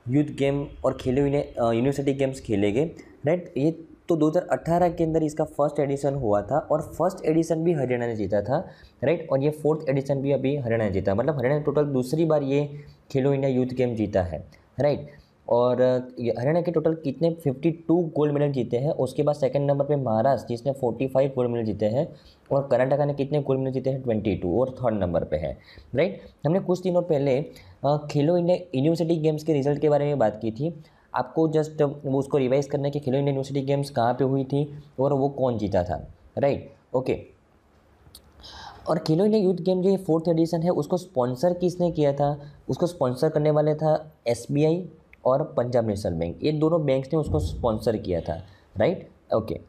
यूथ गेम और खेलो इंडिया यूनिवर्सिटी गेम्स खेले गए राइट? ये तो 2018 के अंदर इसका फ़र्स्ट एडिशन हुआ था और फ़र्स्ट एडिशन भी हरियाणा ने जीता था राइट और ये फोर्थ एडिशन भी अभी हरियाणा ने जीता। मतलब हरियाणा टोटल दूसरी बार ये खेलो इंडिया यूथ गेम जीता है राइट और हरियाणा के टोटल कितने 52 गोल्ड मेडल जीते हैं, उसके बाद सेकंड नंबर पे महाराष्ट्र, जिसने 45 गोल्ड मेडल जीते हैं, और कर्नाटका ने कितने गोल्ड मेडल जीते हैं? 22 और थर्ड नंबर पे है राइट हमने कुछ दिनों पहले खेलो इंडिया यूनिवर्सिटी गेम्स के रिज़ल्ट के बारे में बात की थी आपको जस्ट वो उसको रिवाइज करना है कि खेलो इंडिया यूनिवर्सिटी गेम्स कहाँ पे हुई थी और वो कौन जीता था राइट ओके और खेलो इंडिया यूथ गेम जो फोर्थ एडिशन है, उसको स्पॉन्सर किसने किया था? उसको स्पॉन्सर करने वाले था एसबीआई और पंजाब नेशनल बैंक। ये दोनों बैंक्स ने उसको स्पॉन्सर किया था राइट ओके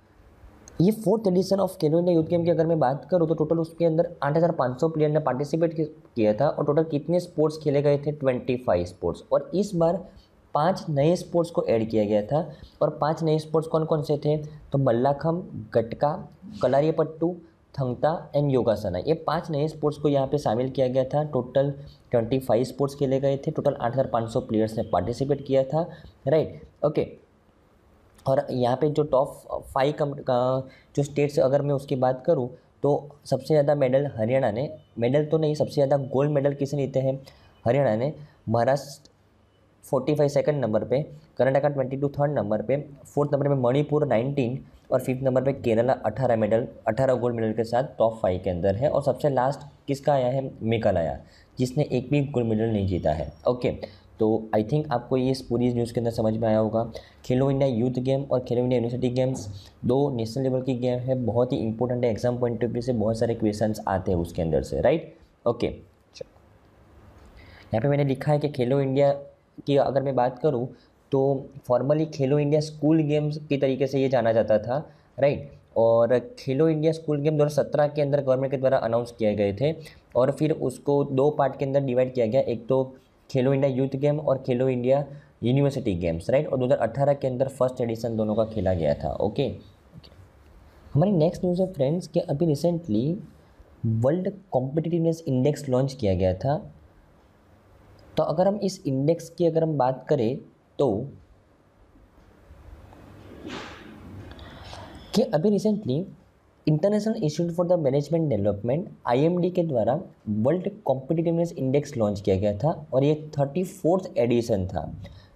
ये fourth edition of Khelo India youth game की अगर मैं बात करूँ तो टोटल उसके अंदर आठ हज़ार पाँच सौ प्लेयर ने पार्टिसिपेट किया था और टोटल कितने स्पोर्ट्स खेले गए थे? ट्वेंटी फाइव स्पोर्ट्स और इस बार पाँच नए स्पोर्ट्स को ऐड किया गया था और पाँच नए स्पोर्ट्स कौन कौन से थे? तो मल्लाखम, गटका कलारियापट्टू थंगता एंड योगासना। ये पाँच नए स्पोर्ट्स को यहाँ पे शामिल किया गया था। टोटल ट्वेंटी फाइव स्पोर्ट्स खेले गए थे। टोटल आठ हज़ार पाँच सौ प्लेयर्स ने पार्टिसिपेट किया था। राइट ओके और यहाँ पे जो टॉप फाइव कम जो स्टेट्स अगर मैं उसकी बात करूँ तो सबसे ज़्यादा मेडल हरियाणा ने। मेडल तो नहीं, सबसे ज़्यादा गोल्ड मेडल किसने जीते हैं? हरियाणा ने। Maharashtra forty five second number पे Karnataka twenty two third number पे फोर्थ नंबर पे मणिपुर नाइनटीन और फिफ्थ नंबर पे केरला अठारह मेडल अठारह गोल्ड मेडल के साथ टॉप फाइव के अंदर है। और सबसे लास्ट किसका आया है? मेघालय जिसने एक भी गोल्ड मेडल नहीं जीता है। ओके तो आई थिंक आपको ये इस पूरी न्यूज़ के अंदर समझ में आया होगा। खेलो इंडिया यूथ गेम और खेलो इंडिया यूनिवर्सिटी गेम्स दो नेशनल लेवल की गेम है। बहुत ही इंपॉर्टेंट है। एग्ज़ाम पॉइंट ऑफ़ व्यू से बहुत सारे क्वेश्चन आते हैं उसके अंदर से राइट ओके यहाँ पे मैंने लिखा है कि खेलो इंडिया की अगर मैं बात करूँ तो फॉर्मली खेलो इंडिया स्कूल गेम्स के तरीके से ये जाना जाता था राइट और खेलो इंडिया स्कूल गेम दो सत्रह के अंदर गवर्नमेंट के द्वारा अनाउंस किए गए थे, और फिर उसको दो पार्ट के अंदर डिवाइड किया गया। एक तो खेलो इंडिया यूथ गेम और Khelo India university games right और 2018 के अंदर फ़र्स्ट एडिशन दोनों का खेला गया था ओके हमारी नेक्स्ट न्यूज़ है फ्रेंड्स कि अभी recently world competitiveness index launch किया गया था। तो अगर हम इस इंडेक्स की अगर हम बात करें तो कि अभी recently international institute for the management development IMD के द्वारा वर्ल्ड कॉम्पिटिटिवनेस इंडेक्स लॉन्च किया गया था और ये थर्टी फोर्थ एडिशन था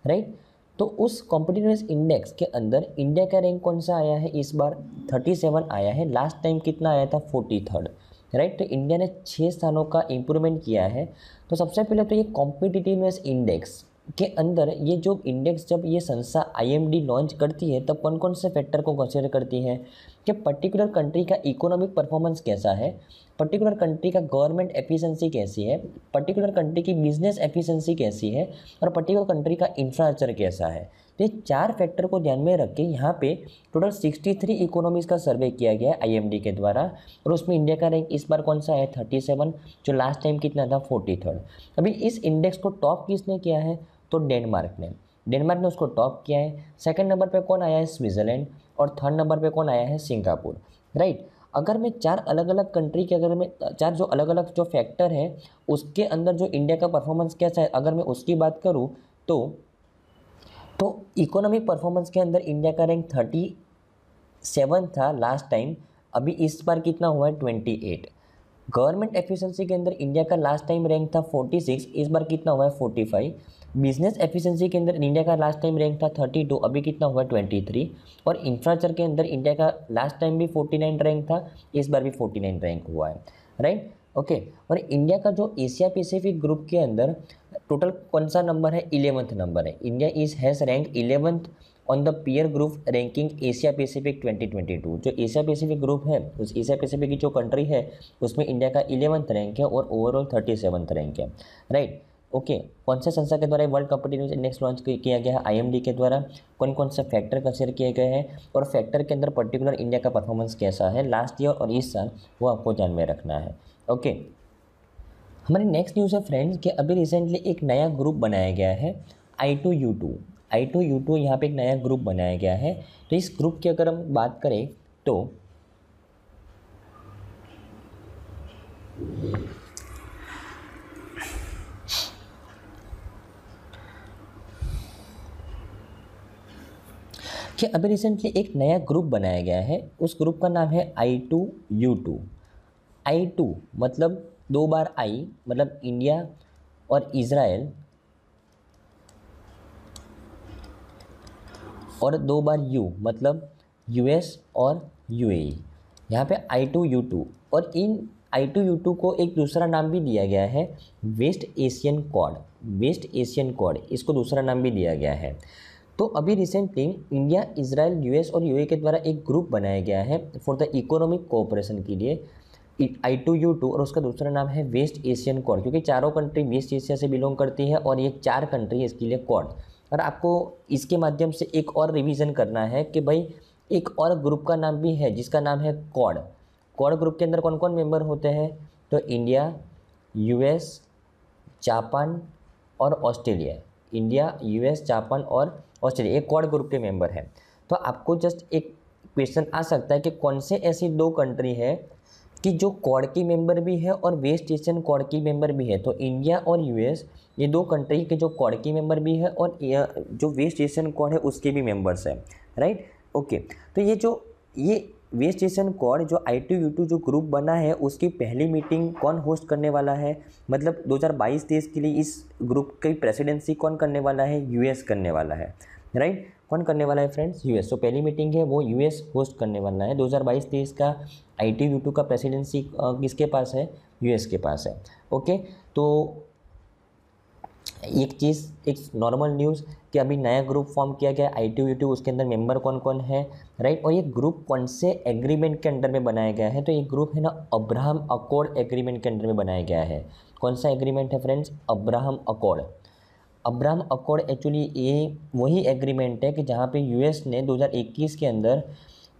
राइट तो उस कॉम्पिटिटिवनेस इंडेक्स के अंदर इंडिया का रैंक कौन सा आया है? इस बार थर्टी सेवन आया है। लास्ट टाइम कितना आया था? फोर्टी थर्ड राइट तो इंडिया ने छः स्थानों का इम्प्रूवमेंट किया है। तो सबसे पहले तो ये कॉम्पिटिटिवनेस इंडेक्स के अंदर ये जो इंडेक्स जब ये संस्था आईएमडी लॉन्च करती है, तब कौन कौन से फैक्टर को कंसिडर करती है? कि पर्टिकुलर कंट्री का इकोनॉमिक परफॉर्मेंस कैसा है? पर्टिकुलर कंट्री का गवर्नमेंट एफिशिएंसी कैसी है? पर्टिकुलर कंट्री की बिज़नेस एफिशिएंसी कैसी है? और पर्टिकुलर कंट्री का इंफ्रास्ट्रक्चर कैसा है? तो ये चार फैक्टर को ध्यान में रख के यहाँ पे टोटल 63 इकोनॉमीज़ का सर्वे किया गया है आईएमडी के द्वारा। और उसमें इंडिया का रैंक इस बार कौन सा है? 37 जो लास्ट टाइम कितना था? फोर्टी अभी इस इंडेक्स को टॉप किसने किया है? तो डेनमार्क ने। डेनमार्क ने उसको टॉप किया है। सेकंड नंबर पे कौन आया है? स्विट्ज़रलैंड और थर्ड नंबर पे कौन आया है? सिंगापुर। राइट अगर मैं चार अलग अलग कंट्री के, अगर मैं चार जो अलग अलग जो फैक्टर है, उसके अंदर जो इंडिया का परफॉर्मेंस कैसा है, अगर मैं उसकी बात करूँ तो तो इकोनॉमिक परफॉर्मेंस के अंदर इंडिया का रैंक थर्टी सेवन था लास्ट टाइम अभी इस बार कितना हुआ है? ट्वेंटी एट गवर्नमेंट एफिशिएंसी के अंदर इंडिया का लास्ट टाइम रैंक था फोर्टी सिक्स इस बार कितना हुआ है? फोर्टी फाइव बिज़नेस एफिशिएंसी के अंदर इंडिया का लास्ट टाइम रैंक था थर्टी टू अभी कितना हुआ ट्वेंटी थ्री और इंफ्रास्ट्रक्चर के अंदर इंडिया का लास्ट टाइम भी फोर्टी नाइन रैंक था, इस बार भी फोर्टी नाइन रैंक हुआ है राइट ओके और इंडिया का जो एशिया पैसिफिक ग्रुप के अंदर टोटल कौन सा नंबर है? इलेवंथ नंबर है। India is has rank eleventh on the peer group ranking Asia Pacific 2022 जो एशिया पैसिफिक ग्रुप है, उस एशिया पैसिफिक की जो कंट्री है, उसमें इंडिया का इलेवंथ रैंक है और ओवरऑल थर्टी रैंक है राइट ओके, कौन से संस्था के द्वारा वर्ल्ड कॉम्पिटिटिव इंडेक्स लॉन्च किया गया है? आईएमडी के द्वारा। कौन कौन से फैक्टर कंसिडर किए गए हैं? और फैक्टर के अंदर पर्टिकुलर इंडिया का परफॉर्मेंस कैसा है? लास्ट ईयर और इस साल वो आपको ध्यान में रखना है। ओके। हमारी नेक्स्ट न्यूज़ है फ्रेंड्स कि अभी रिसेंटली एक नया ग्रुप बनाया गया है I two U two I two U two यहाँ पर एक नया ग्रुप बनाया गया है। तो इस ग्रुप की अगर हम बात करें तो कि अभी रिसेंटली एक नया ग्रुप बनाया गया है। उस ग्रुप का नाम है I two U two I two मतलब दो बार आई मतलब इंडिया और इज़राइल और दो बार यू मतलब यूएस और यूएई यहाँ पे आई टू यू टू और इन आई टू यू टू को एक दूसरा नाम भी दिया गया है west Asian quad west Asian quad इसको दूसरा नाम भी दिया गया है। तो अभी रिसेंटली इंडिया इसराइल यूएस और यूए के द्वारा एक ग्रुप बनाया गया है फॉर द इकोनॉमिक कोऑपरेशन के लिए। आई टू यू टू और उसका दूसरा नाम है वेस्ट एशियन कॉड क्योंकि चारों कंट्री वेस्ट एशिया से बिलोंग करती है और ये चार कंट्री इसके लिए कॉड और आपको इसके माध्यम से एक और रिवीजन करना है कि भाई एक और ग्रुप का नाम भी है, जिसका नाम है कॉड कॉड ग्रुप के अंदर कौन कौन मेंबर होते हैं? तो इंडिया यूएस जापान और ऑस्ट्रेलिया इंडिया, यूएस, जापान और ऑस्ट्रेलिया, एक क्वाड ग्रुप के मेंबर हैं। तो आपको जस्ट एक क्वेश्चन आ सकता है कि कौन से ऐसी दो कंट्री है कि जो क्वाड की मेंबर भी है और वेस्ट एशियन क्वाड की मेंबर भी है। तो इंडिया और यूएस, ये दो कंट्री के जो क्वाड की मेंबर भी है और जो वेस्ट एशियन क्वाड है, उसके भी मेंबर्स हैं। राइट ओके तो ये जो, ये वेस्ट स्टेशन कोड जो आई टी यू जो ग्रुप बना है, उसकी पहली मीटिंग कौन होस्ट करने वाला है? मतलब 2022 देश के लिए इस ग्रुप की प्रेसिडेंसी कौन करने वाला है? यूएस करने वाला है। राइट? कौन करने वाला है फ्रेंड्स? यूएस। तो पहली मीटिंग है, वो यूएस होस्ट करने वाला है। 2022 देश का आई टी यू का प्रेसिडेंसी किसके पास है? यूएस के पास है। ओके? तो एक चीज़, एक नॉर्मल न्यूज़ कि अभी नया ग्रुप फॉर्म किया गया आई टी यू उसके अंदर मेंबर कौन कौन है राइट और ये ग्रुप कौन से एग्रीमेंट के अंडर में बनाया गया है? तो ये ग्रुप है ना अब्राहम अकॉर्ड एग्रीमेंट के अंडर में बनाया गया है। कौन सा एग्रीमेंट है friends Abraham accord Abraham accord actually ये वही एग्रीमेंट है कि जहाँ पे यूएस ने 2021 के अंदर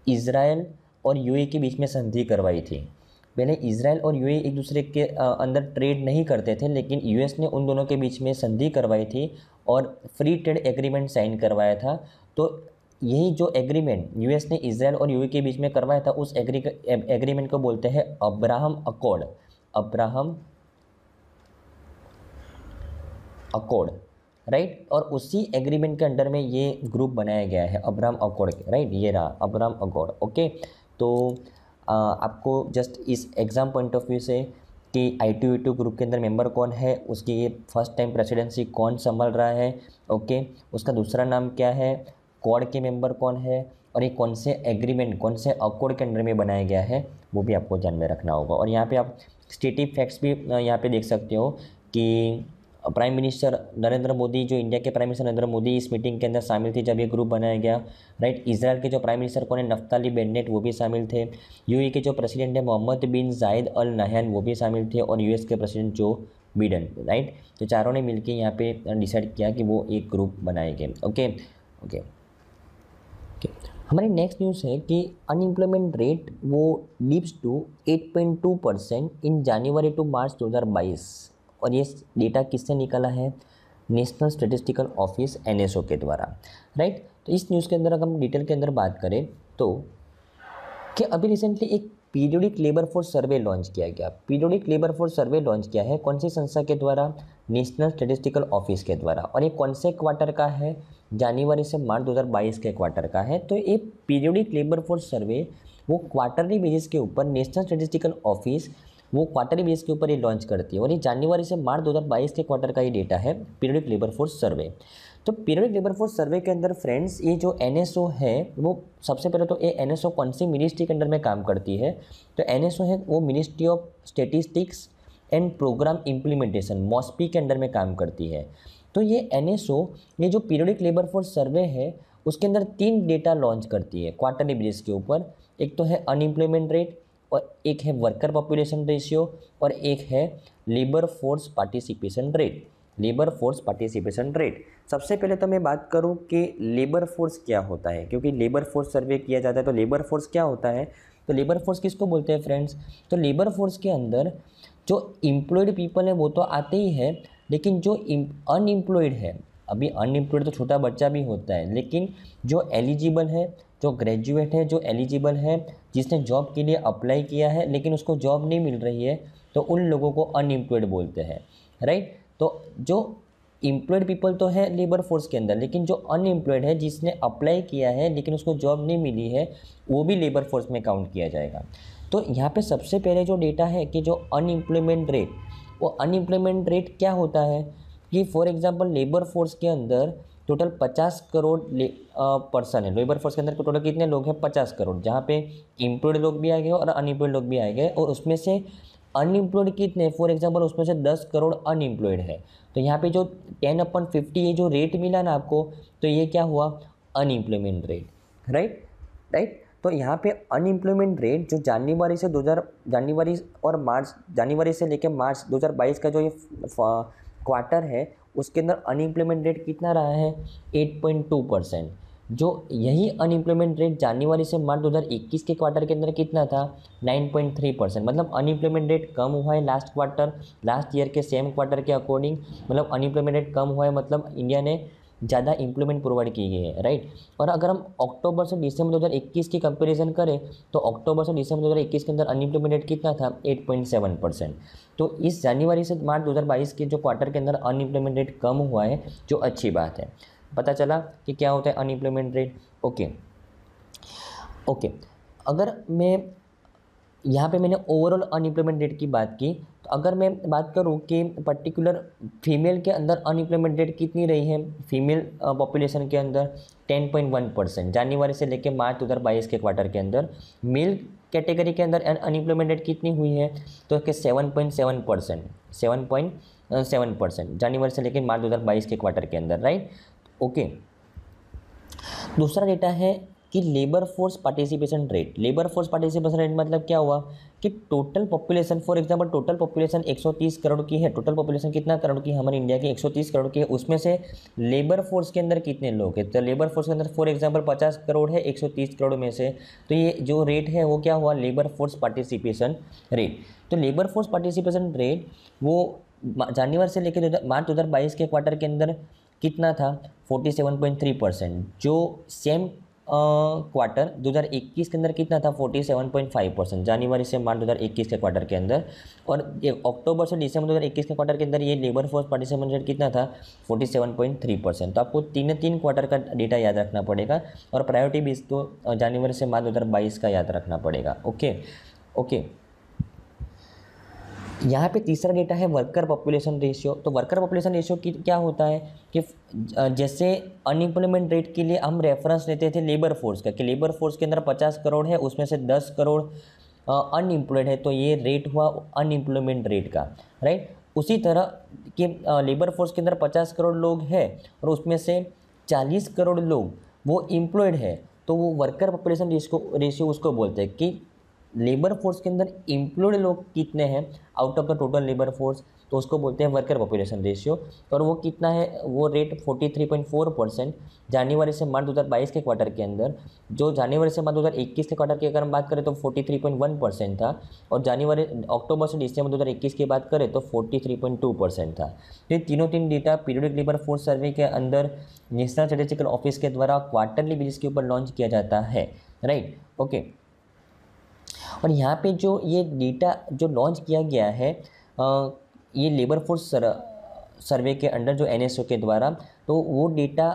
इसराइल और यूए के बीच में संधि करवाई थी। पहले इसराइल और यूए एक दूसरे के अंदर ट्रेड नहीं करते थे, लेकिन यूएस ने उन दोनों के बीच में संधि करवाई थी और फ्री ट्रेड एग्रीमेंट साइन करवाया था। तो यही जो एग्रीमेंट यूएस ने इसराइल और यूए के बीच में करवाया था, उस एग्री एग्रीमेंट को बोलते हैं Abraham accord. Abraham accord right और उसी एग्रीमेंट के अंडर में ये ग्रुप बनाया गया है, अब्राहम अकॉर्ड राइट ये रहा, अब्राहम अकॉर्ड ओके तो आपको जस्ट इस एग्ज़ाम पॉइंट ऑफ़ व्यू से कि आई टी ग्रुप के अंदर मेंबर कौन है, उसकी फ़र्स्ट टाइम प्रेसिडेंसी कौन संभाल रहा है ओके उसका दूसरा नाम क्या है, कॉड के मेंबर कौन है, और ये कौन से एग्रीमेंट कौन से अकॉर्ड के अंडर में बनाया गया है, वो भी आपको ध्यान में रखना होगा। और यहाँ पे आप स्टेटिव फैक्ट्स भी यहाँ पे देख सकते हो कि प्राइम मिनिस्टर नरेंद्र मोदी, जो इंडिया के प्राइम मिनिस्टर नरेंद्र मोदी इस मीटिंग के अंदर शामिल थे, जब ये ग्रुप बनाया गया राइट इसराइल के जो प्राइम मिनिस्टर कौन है? नफ्ताली बेन्नेट, वो भी शामिल थे। यूए के जो प्रेसिडेंट है, मोहम्मद बिन जायद अल नहयान, वो भी शामिल थे, और यूएस के प्रेसिडेंट जो बिडन राइट तो चारों ने मिलकर यहाँ पे डिसाइड किया कि वो एक ग्रुप बनाएँगे। ओके ओके ओके हमारी नेक्स्ट न्यूज़ है कि अनएम्प्लॉयमेंट रेट वो dips to 8.2 percent in January to March 2022 और ये डेटा किससे निकला है? नेशनल स्टेटिस्टिकल ऑफ़िस एनएसओ के द्वारा राइट तो इस न्यूज़ के अंदर अगर हम डिटेल के अंदर बात करें तो कि अभी रिसेंटली एक periodic labour force survey launch किया गया? Periodic labour force survey launch किया है कौन सी संस्था के द्वारा? नेशनल स्टेटिस्टिकल ऑफ़िस के द्वारा। और ये कौन से क्वार्टर का है? जनवरी से मार्च 2022 के क्वार्टर का है। तो ये पीरियोडिक लेबर फोर्स सर्वे वो क्वार्टरली बेसिस के ऊपर नेशनल स्टेटिस्टिकल ऑफ़िस वो क्वार्टरली बेस के ऊपर ये लॉन्च करती है और ये जनवरी से मार्च 2022 के क्वार्टर का ये डेटा है पीरियडिक लेबर फोर्स सर्वे तो पीरियडिक लेबर फोर्स सर्वे के अंदर फ्रेंड्स ये जो एनएसओ है, वो सबसे पहले तो ये एनएसओ कौन सी मिनिस्ट्री के अंडर में काम करती है? तो एनएसओ है वो ministry of statistics and programme implementation MoSPI के अंडर में काम करती है। तो ये एनएसओ ये जो पीरियडिक लेबर फोर्स सर्वे है, उसके अंदर तीन डेटा लॉन्च करती है क्वार्टरली बेस के ऊपर। एक तो है अनएम्प्लॉयमेंट रेट और एक है वर्कर पॉपुलेशन रेशियो और एक है labour force participation rate labour force participation rate सबसे पहले तो मैं बात करूँ कि लेबर फोर्स क्या होता है, क्योंकि लेबर फोर्स सर्वे किया जाता है तो लेबर फोर्स क्या होता है? तो लेबर फोर्स किसको बोलते हैं फ्रेंड्स तो लेबर फोर्स के अंदर जो एम्प्लॉयड पीपल है वो तो आते ही है, लेकिन जो अनएम्प्लॉयड है, अभी अनएम्प्लॉयड तो छोटा बच्चा भी होता है, लेकिन जो एलिजिबल है जो ग्रेजुएट है, जो एलिजिबल है, जिसने जॉब के लिए अप्लाई किया है, लेकिन उसको जॉब नहीं मिल रही है तो उन लोगों को अनएम्प्लॉयड बोलते हैं राइट तो जो एम्प्लॉयड पीपल तो है लेबर फोर्स के अंदर, लेकिन जो अनएम्प्लॉयड है, जिसने अप्लाई किया है, लेकिन उसको जॉब नहीं मिली है, वो भी लेबर फोर्स में काउंट किया जाएगा। तो यहाँ पे सबसे पहले जो डेटा है कि जो अनएम्प्लॉयमेंट रेट वो अनएम्प्लॉयमेंट रेट क्या होता है? कि फॉर एग्जांपल लेबर फोर्स के अंदर टोटल पचास करोड़ ले पर्सन है। लेबर फोर्स के अंदर टोटल कितने लोग हैं? पचास करोड़। जहाँ पे एम्प्लॉयड लोग भी आए गए और अनएम्प्लॉयड लोग भी आए गए और उसमें से अनएम्प्लॉयड कितने फॉर एग्जांपल उसमें से दस करोड़ अनएम्प्लॉयड है। तो यहाँ पे जो टेन अपन फिफ्टी ये जो रेट मिला ना आपको तो ये क्या हुआ? अनएम्प्लॉयमेंट रेट राइट राइट तो यहाँ पे अनएम्प्लॉयमेंट रेट जो जनवरी से 2000 जनवरी और मार्च, जनवरी से लेकर मार्च 2022 का जो ये क्वार्टर है उसके अंदर अनइम्प्लॉयमेंट रेट कितना रहा है? 8.2 परसेंट जो यही अनइम्प्लॉयमेंट रेट जनवरी से मार्च 2021 के क्वार्टर के अंदर कितना था? 9.3 परसेंट मतलब अनइम्प्लॉयमेंट रेट कम हुआ है लास्ट क्वार्टर लास्ट ईयर के सेम क्वार्टर के अकॉर्डिंग मतलब अनइम्प्लॉयमेंट रेट कम हुआ है मतलब इंडिया ने ज़्यादा इम्प्लीमेंट प्रोवाइड की गई है राइट और अगर हम अक्टूबर से दिसंबर 2021 की कंपैरिजन करें तो अक्टूबर से दिसंबर 2021 के अंदर अनइम्प्लीमेंट रेट कितना था? 8.7 परसेंट तो इस जनवरी से मार्च 2022 के जो क्वार्टर के अंदर अनइम्प्लीमेंट रेट कम हुआ है, जो अच्छी बात है। पता चला कि क्या होता है अनइम्प्लीमेंट रेट ओके ओके अगर मैं, यहाँ पे मैंने ओवरऑल अनएम्प्लॉयमेंट रेट की बात की अगर मैं बात करूँ कि पर्टिकुलर फीमेल के अंदर अनएम्प्लॉयमेंट रेट कितनी रही है फीमेल पॉपुलेशन के अंदर 10.1 परसेंट जनवरी से लेकर मार्च 2022 के क्वार्टर के अंदर मेल कैटेगरी के अंदर अनएम्प्लॉयमेंट रेट कितनी हुई है तो कि seven point seven percent seven point seven percent जनवरी से लेकर मार्च 2022 के क्वार्टर के अंदर राइट ओके दूसरा डेटा है कि labour force participation rate labour force participation rate मतलब क्या हुआ? कि total population for example total population 130 crore की है टोटल पॉपुलेशन कितना करोड़ की हमारे इंडिया की 130 करोड़ की है। उसमें से लेबर फोर्स के अंदर कितने लोग हैं? तो लेबर फोर्स के अंदर फॉर एग्जांपल 50 करोड़ है 130 करोड़ में से। तो ये जो रेट है, वो क्या हुआ? लेबर फोर्स पार्टिसिपेशन रेट तो लेबर फोर्स पार्टिसिपेशन रेट वो जानवर से लेकर मार्च दो हज़ार बाईस के क्वार्टर के अंदर कितना था? 47.3 परसेंट जो सेम क्वार्टर 2021 के अंदर कितना था? 47.5 परसेंट जनवरी से मार्च 2021 के क्वार्टर के अंदर। और अक्टूबर से दिसंबर 2021 के क्वार्टर के अंदर ये लेबर फोर्स पार्टिसिपेशन रेट कितना था? 47.3 परसेंट तो आपको तीन तीन क्वार्टर का डेटा याद रखना पड़ेगा और प्रायोरिटी बेस तो जनवरी से मार्च दो हज़ार बाईस का याद रखना पड़ेगा। ओके ओके यहाँ पे तीसरा डेटा है वर्कर पॉपुलेशन रेशियो तो वर्कर पॉपुलेशन रेशियो की क्या होता है कि जैसे अनएम्प्लॉयमेंट रेट के लिए हम रेफरेंस लेते थे लेबर फोर्स का, कि लेबर फोर्स के अंदर पचास करोड़ है, उसमें से दस करोड़ अनएम्प्लॉयड है तो ये रेट हुआ अनएम्प्लॉयमेंट रेट का राइट उसी तरह कि लेबर फोर्स के अंदर पचास करोड़ लोग हैं और उसमें से चालीस करोड़ लोग, वो एम्प्लॉयड है तो वो वर्कर पॉपुलेशन रेशियो रेशियो उसको बोलते हैं कि लेबर फोर्स के अंदर एम्प्लॉयड लोग कितने हैं? Out of the total labour force तो उसको बोलते हैं वर्कर पॉपुलेशन रेशियो और वो कितना है? वो रेट 43.4 परसेंट जनवरी से मार्च 2022 के क्वार्टर के अंदर. जो जनवरी से मार्च 2021 के क्वार्टर की अगर हम बात करें तो 43.1 परसेंट था. और जनवरी, अक्टूबर से दिसंबर 2021 की बात करें तो 43.2 परसेंट था. ये तीनों तीन data periodic labour force survey के अंदर नेशनल स्टेटिस्टिकल ऑफ़िस के द्वारा क्वार्टरली बेसिस के ऊपर लॉन्च किया जाता है. राइट ओके और यहाँ पे जो ये डेटा जो लॉन्च किया गया है ये लेबर फोर्स सर, सर्वे के अंडर जो एनएसओ के द्वारा तो वो डेटा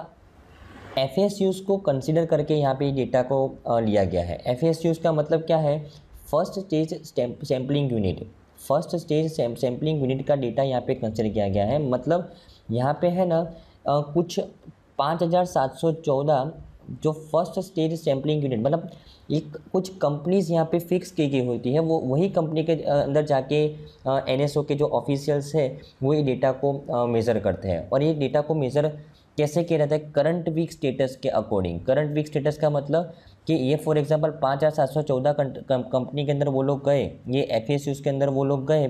एफ़ को कंसिडर करके यहाँ पे डेटा को लिया गया है। एफ़ का मतलब क्या है? First stage sampling unit first stage sampling unit का डेटा यहाँ पे कंसिडर किया गया है। मतलब यहाँ पे है ना कुछ पाँच हज़ार सात सौ चौदह जो फ़र्स्ट स्टेज सैम्पलिंग यूनिट मतलब एक कुछ कंपनीज़ यहाँ पे फिक्स की गई होती है। वो, वही कंपनी के अंदर जाके एनएसओ के जो ऑफिशियल्स है, वो ये डेटा को मेज़र करते हैं। और ये डेटा को मेज़र कैसे किया जाता है? करंट वीक स्टेटस के अकॉर्डिंग करंट वीक स्टेटस का मतलब कि ये फॉर एग्जांपल पाँच हज़ार सात सौ चौदह कंपनी के अंदर वो लोग गए, ये एफ़ के अंदर वो लोग गए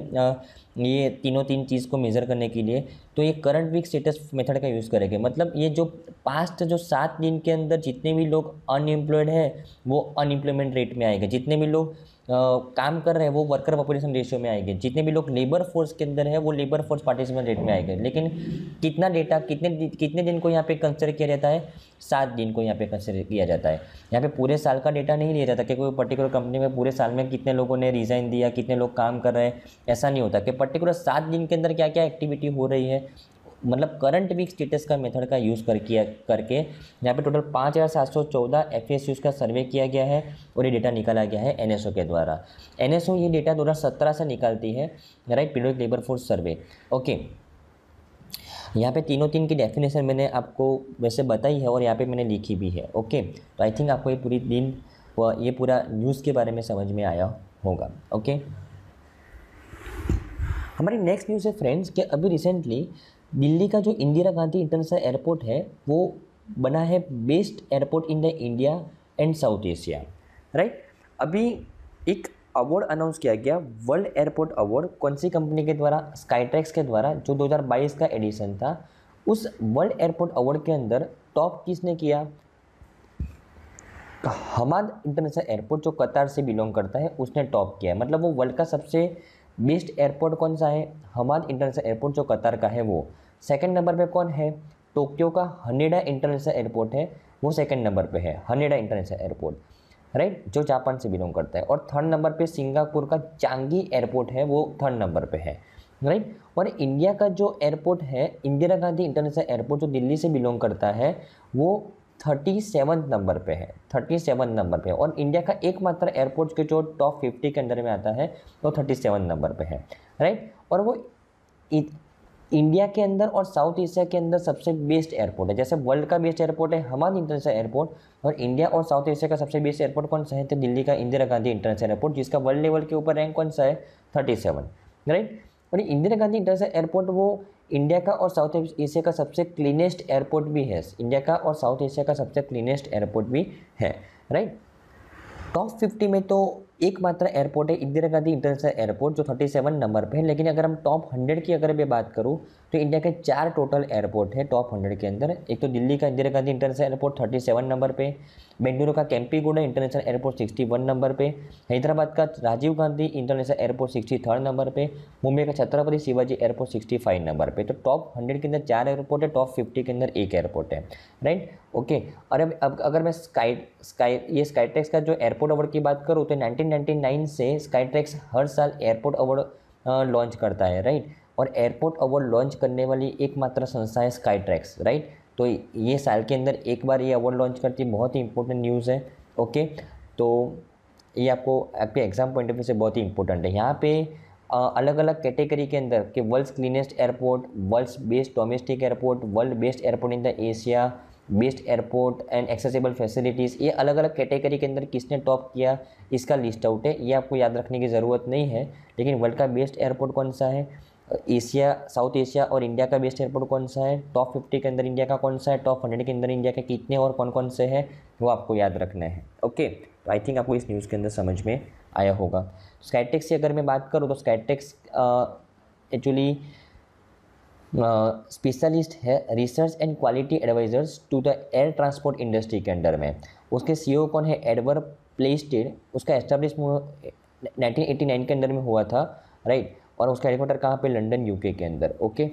ये तीनों तीन चीज़ को मेज़र करने के लिए तो ये करंट वीक स्टेटस मेथड का यूज़ करेंगे। मतलब ये जो पास्ट जो सात दिन के अंदर जितने भी लोग अनएम्प्लॉयड है, वो अनएम्प्लॉयमेंट रेट में आएँगे। जितने भी लोग काम कर रहे हैं, वो वर्कर पॉपुलेशन रेशियो में आएँगे। जितने भी लोग लेबर फोर्स के अंदर है, वो लेबर फोर्स पार्टिसिपेंट रेट में आएँगे। लेकिन कितना डेटा कितने कितने दिन को यहाँ पे कंसिडर किया जाता है? सात दिन को यहाँ पे कंसिडर किया जाता है। यहाँ पे पूरे साल का डेटा नहीं लिया जाता कि कोई पर्टिकुलर कंपनी में पूरे साल में कितने लोगों ने रिज़ाइन दिया, कितने लोग काम कर रहे हैं, ऐसा नहीं होता। कि पर्टिकुलर सात दिन के अंदर क्या क्या एक्टिविटी हो रही है मतलब करंट वीक स्टेटस का मेथड का यूज़ कर किया, करके यहाँ पे टोटल पाँच हज़ार सात सौ चौदह एफ़ एस यूज़ का सर्वे किया गया है और ये डेटा निकाला गया है एन एस ओ के द्वारा। एन एस ओ ये डेटा दो हज़ार सत्रह से निकालती है right period labour force survey okay यहाँ पे तीनों तीन की डेफिनेशन मैंने आपको वैसे बताई है और यहाँ पे मैंने लिखी भी है। ओके तो आई थिंक आपको ये पूरी दिन ये पूरा न्यूज़ के बारे में समझ में आया होगा। ओके हमारी नेक्स्ट न्यूज़ है फ्रेंड्स कि अभी रिसेंटली दिल्ली का जो इंदिरा गांधी इंटरनेशनल एयरपोर्ट है, वो बना है best airport in the India and South Asia right अभी एक अवार्ड अनाउंस किया गया वर्ल्ड एयरपोर्ट अवार्ड कौन सी कंपनी के द्वारा? स्काईट्रैक्स के द्वारा, जो 2022 का एडिशन था। उस वर्ल्ड एयरपोर्ट अवार्ड के अंदर टॉप किसने किया? हमाद इंटरनेशनल एयरपोर्ट, जो कतार से बिलोंग करता है, उसने टॉप किया मतलब वो वर्ल्ड का सबसे बेस्ट एयरपोर्ट कौन सा है? हमाद इंटरनेशनल एयरपोर्ट जो कतार का है वो। सेकंड नंबर पे कौन है? टोक्यो का हनेडा इंटरनेशनल एयरपोर्ट है, वो सेकंड नंबर पे है, हनेडा इंटरनेशनल एयरपोर्ट। राइट? जो जापान से बिलोंग करता है। और थर्ड नंबर पे सिंगापुर का चांगी एयरपोर्ट है, वो थर्ड नंबर पे है। राइट? और इंडिया का जो एयरपोर्ट है, इंदिरा गांधी इंटरनेशनल एयरपोर्ट जो दिल्ली से बिलोंग करता है, वो थर्टी सेवन नंबर पे है थर्टी सेवन नंबर पे और इंडिया का एकमात्र एयरपोर्ट के जो टॉप फिफ्टी के अंदर में आता है, वो थर्टी सेवन नंबर पे है राइट और वो इंडिया के अंदर और साउथ एशिया के अंदर सबसे बेस्ट एयरपोर्ट है। जैसे वर्ल्ड का बेस्ट एयरपोर्ट है, हमारा इंटरनेशनल एयरपोर्ट और इंडिया और साउथ एशिया का सबसे बेस्ट एयरपोर्ट कौन सा है? तो दिल्ली का इंदिरा गांधी इंटरनेशनल एयरपोर्ट जिसका वर्ल्ड लेवल के ऊपर रैंक कौन सा है? थर्टी सेवन राइट और इंदिरा गांधी इंटरनेशनल एयरपोर्ट वो इंडिया का और साउथ एशिया का सबसे क्लीनेस्ट एयरपोर्ट भी है। इंडिया का और साउथ एशिया का सबसे क्लीनेस्ट एयरपोर्ट भी है राइट टॉप फिफ्टी में तो एक एकमात्र एयरपोर्ट है इंदिरा गांधी इंटरनेशनल एयरपोर्ट जो 37 नंबर पर है। लेकिन अगर हम टॉप 100 की अगर मैं बात करूँ तो इंडिया के चार टोटल एयरपोर्ट है टॉप 100 के अंदर। एक तो दिल्ली का Indira Gandhi international airport 37 number पे, बेंगलुरु का कैंपीगुडा इंटरनेशनल एयरपोर्ट 61 नंबर पे, हैदराबाद का Rajiv Gandhi international airport sixty third number पे, मुंबई का Chhatrapati Shivaji airport sixty five number पे। तो टॉप हंड्रेड के अंदर चार एयरपोर्ट है टॉप फिफ्टी के अंदर एक एयरपोर्ट है। राइट ओके और अब अब अगर मैं स्काई स्काई ये स्काईट्रैक्स का जो एयरपोर्ट अवार्ड की बात करूँ तो नाइनटीन से स्काईट्रैक्स हर साल एयरपोर्ट अवार्ड लॉन्च करता है। राइट और एयरपोर्ट अवार्ड लॉन्च करने वाली एकमात्र संस्था है स्काईट्रैक्स राइट तो ये साल के अंदर एक बार ये अवार्ड लॉन्च करती है, बहुत ही इंपॉर्टेंट न्यूज़ है ओके तो ये आपको, आपके एग्ज़ाम पॉइंट ऑफ़ व्यू से बहुत ही इंपॉर्टेंट है। यहाँ पे अलग अलग कैटेगरी के अंदर कि world's cleanest airport world's best domestic airport world best airport in the Asia best airport and accessible facilities ये अलग अलग कैटेगरी के अंदर किसने टॉप किया, इसका लिस्ट आउट है। ये आपको याद रखने की ज़रूरत नहीं है, लेकिन वर्ल्ड का बेस्ट एयरपोर्ट कौन सा है? एशिया, साउथ एशिया और इंडिया का बेस्ट एयरपोर्ट कौन सा है? टॉप फिफ्टी के अंदर इंडिया का कौन सा है? टॉप हंड्रेड के अंदर इंडिया के कितने और कौन कौन से हैं? वो आपको याद रखना है। ओके तो आई थिंक आपको इस न्यूज़ के अंदर समझ में आया होगा। स्काईटेक्स की अगर मैं बात करूँ तो स्काईटेक्स एक्चुअली स्पेशलिस्ट है research and quality advisers to the air transport industry के अंडर में। उसके सीईओ कौन है? एडवर प्लेस्टेड उसका एस्टेब्लिश 1989 के अंदर में हुआ था राइट और उसका हेडक्वार्टर कहाँ पे? लंदन यूके के अंदर ओके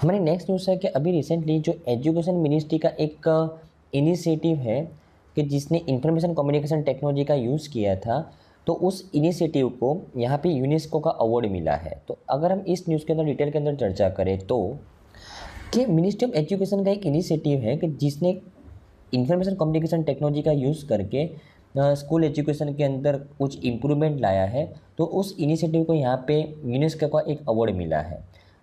हमारी नेक्स्ट न्यूज़ है कि अभी रिसेंटली जो एजुकेशन मिनिस्ट्री का एक इनिशिएटिव है कि जिसने इंफॉर्मेशन कम्युनिकेशन टेक्नोलॉजी का यूज़ किया था तो उस इनिशिएटिव को यहाँ पे यूनेस्को का अवार्ड मिला है। तो अगर हम इस न्यूज़ के अंदर डिटेल के अंदर चर्चा करें तो कि मिनिस्ट्री ऑफ़ एजुकेशन का एक इनिशिएटिव है कि जिसने इंफॉर्मेशन कम्युनिकेशन टेक्नोलॉजी का यूज़ करके स्कूल एजुकेशन के अंदर कुछ इम्प्रूवमेंट लाया है तो उस इनिशिएटिव को यहाँ पे यूनेस्को का एक अवार्ड मिला है।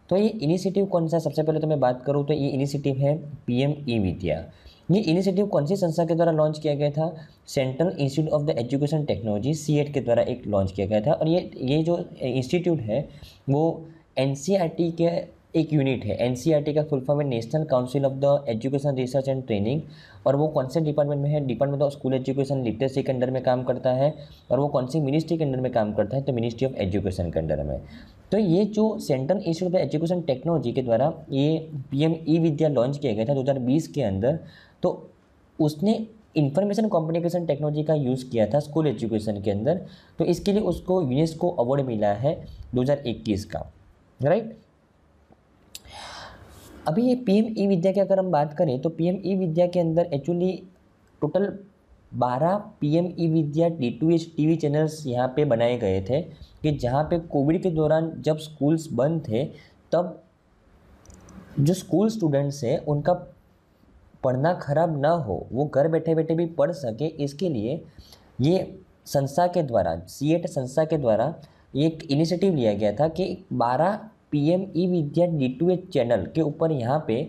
तो ये इनिशिएटिव कौन सा सबसे पहले तो मैं बात करूँ तो ये इनिशिएटिव है पी एम ई विद्या ये इनिशिएटिव कौन सी संस्था के द्वारा लॉन्च किया गया था? Central institute of the education technology C के द्वारा एक लॉन्च किया गया था। और ये ये जो इंस्टीट्यूट है, वो एन के एक यूनिट है एन का फुल फॉर्म है national council of the education research and training और वो कौन से डिपार्टमेंट में है? Department of school education literacy के अंडर में काम करता है और वो कौन सी मिनिस्ट्री के अंडर में काम करता है? तो मिनिस्ट्री ऑफ़ एजुकेशन के अंडर में। तो ये जो central institute of education technology के द्वारा ये P M E Vidya launch किया गया था 2020 के अंदर तो उसने इंफॉर्मेशन कम्युनिकेशन टेक्नोलॉजी का यूज़ किया था स्कूल एजुकेशन के अंदर तो इसके लिए उसको यूनेस्को अवार्ड मिला है 2021 का। राइट अभी ये पी एम ई विद्या की अगर हम बात करें तो पी एम ई विद्या के अंदर एक्चुअली टोटल बारह P M E Vidya D to H T V channels यहाँ पे बनाए गए थे, कि जहाँ पे कोविड के दौरान जब स्कूल्स बंद थे, तब जो स्कूल स्टूडेंट्स हैं, उनका पढ़ना खराब ना हो, वो घर बैठे बैठे भी पढ़ सके। इसके लिए ये संस्था के द्वारा सी एट संस्था के द्वारा एक इनिशिएटिव लिया गया था कि बारह P M E Vidya D to H channel के ऊपर यहाँ पे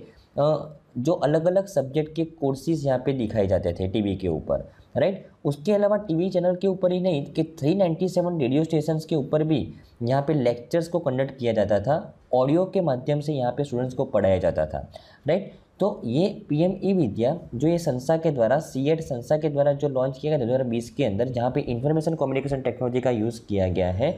जो अलग अलग सब्जेक्ट के कोर्सेज यहाँ पे दिखाए जाते थे टीवी के ऊपर, राइट? उसके अलावा टीवी चैनल के ऊपर ही नहीं, कि 397 रेडियो स्टेशन के ऊपर भी यहाँ पे लेक्चर्स को कंडक्ट किया जाता था, ऑडियो के माध्यम से यहाँ पे स्टूडेंट्स को पढ़ाया जाता था, राइट? तो ये पी एम ई विद्या, जो ये संस्था के द्वारा सी एड संस्था के द्वारा जो लॉन्च किया गया दो हज़ार बीस के अंदर, जहाँ पे इंफॉर्मेशन कम्युनिकेशन टेक्नोलॉजी का यूज़ किया गया है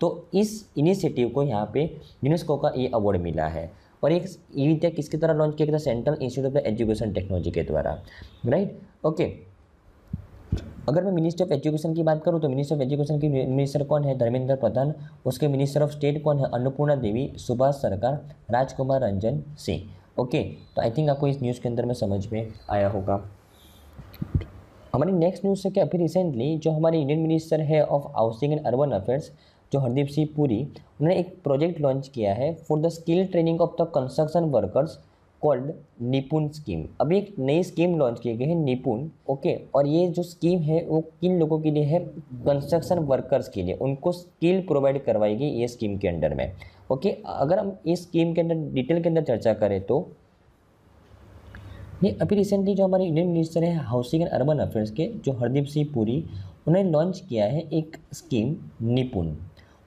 तो इस इनिशिएटिव को यहाँ पे यूनेस्को का ये अवार्ड मिला है। और एक ई विद्या किसके द्वारा लॉन्च किया गया था? Central institute of education technology के द्वारा राइट ओके अगर मैं मिनिस्टर ऑफ़ एजुकेशन की बात करूँ तो मिनिस्टर ऑफ़ एजुकेशन की मिनिस्टर कौन है? धर्मेंद्र प्रधान। उसके मिनिस्टर ऑफ़ स्टेट कौन है? अन्नपूर्णा देवी, सुभाष सरकार, राजकुमार रंजन सिंह। ओके तो आई थिंक आपको इस न्यूज़ के अंदर में समझ में आया होगा। हमारी नेक्स्ट न्यूज़ है कि अभी रिसेंटली जो हमारे इंडियन मिनिस्टर है of housing and urban affairs जो हरदीप सिंह पुरी, उन्होंने एक प्रोजेक्ट लॉन्च किया है for the skill training of the construction workers called Nipun scheme अभी एक नई स्कीम लॉन्च की गई है निपुण ओके और ये जो स्कीम है, वो किन लोगों के लिए है? कंस्ट्रक्शन वर्कर्स के लिए। उनको स्किल प्रोवाइड करवाएगी ये स्कीम के अंडर में ओके अगर हम इस स्कीम के अंदर डिटेल के अंदर चर्चा करें तो ये अभी रिसेंटली जो हमारे इंडियन मिनिस्टर है हाउसिंग एंड अर्बन अफेयर्स के, जो हरदीप सिंह पुरी, उन्होंने लॉन्च किया है एक स्कीम निपुण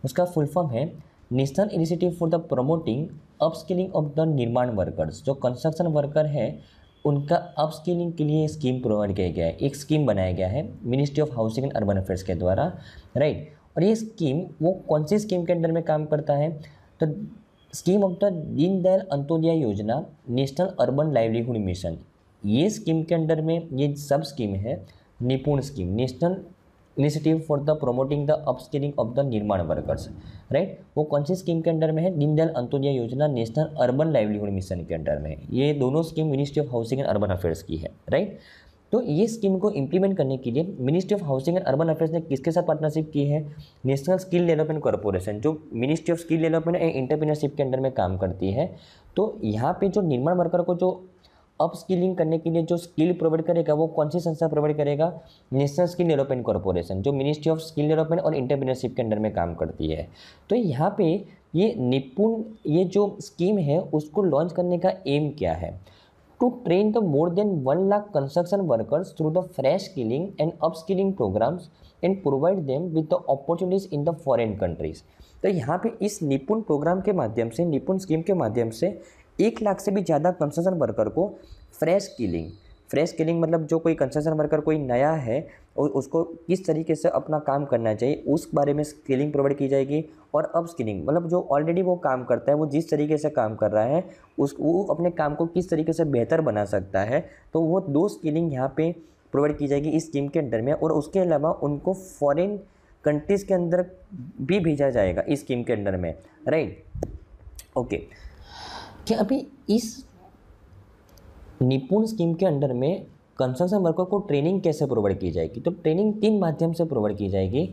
उसका फुल फॉर्म है national initiative for the promoting upskilling of the nirman workers जो कंस्ट्रक्शन वर्कर है, उनका अपस्किलिंग के लिए स्कीम प्रोवाइड किया गया है। एक स्कीम बनाया गया है ministry of housing and urban affairs के द्वारा राइट और ये स्कीम वो कौन सी स्कीम के अंडर में काम करता है? तो scheme of the Deendayal Antyodaya Yojana national urban livelihood mission ये स्कीम के अंडर में ये सब स्कीम है Nipun scheme national initiative for the promoting the upskilling of the nirman workers right वो कौन सी स्कीम के अंडर में है? Deendayal Antyodaya Yojana national urban livelihood mission के अंडर में ये दोनों scheme ministry of housing and urban affairs की है राइट तो ये स्कीम को इम्प्लीमेंट करने के लिए ministry of housing and urban affairs ने किसके साथ पार्टनरशिप की है? नेशनल स्किल डेवलपमेंट कॉरपोरेशन जो ministry of skill development and entrepreneurship के अंडर में काम करती है। तो यहाँ पे जो निर्माण वर्कर को जो अप स्किलिंग करने के लिए जो स्किल प्रोवाइड करेगा, वो कौन सी संस्था प्रोवाइड करेगा? नेशनल स्किल डेवलपमेंट कॉरपोरेशन जो मिनिस्ट्री ऑफ़ स्किल डेवलपमेंट और इंटरप्रीनरशिप के अंडर में काम करती है। तो यहाँ पे ये निपुण, ये जो स्कीम है, उसको लॉन्च करने का एम क्या है? To train the more than one lakh construction workers through the fresh skilling and upskilling programmes and provide them with the opportunities in the foreign countries तो यहाँ पे इस निपुण प्रोग्राम के माध्यम से, निपुण स्कीम के माध्यम से एक लाख से भी ज़्यादा कंस्ट्रक्शन वर्कर को फ्रेश किलिंग फ्रेश किलिंग मतलब जो कोई कंस्ट्रक्शन वर्कर कोई नया है और उसको किस तरीके से अपना काम करना चाहिए, उस बारे में स्किलिंग प्रोवाइड की जाएगी और अब स्किलिंग मतलब जो ऑलरेडी वो काम करता है, वो जिस तरीके से काम कर रहा है, उस, वो अपने काम को किस तरीके से बेहतर बना सकता है तो वो दो स्किलिंग यहाँ पे प्रोवाइड की जाएगी इस स्कीम के अंडर में और उसके अलावा उनको फॉरेन कंट्रीज़ के अंदर भी भेजा जाएगा इस स्कीम के अंडर में, राइट ओके okay. कि अभी इस निपुण स्कीम के अंडर में कंस्ट्रक्शन वर्कर को ट्रेनिंग कैसे प्रोवाइड की जाएगी? तो ट्रेनिंग तीन माध्यम से प्रोवाइड की जाएगी।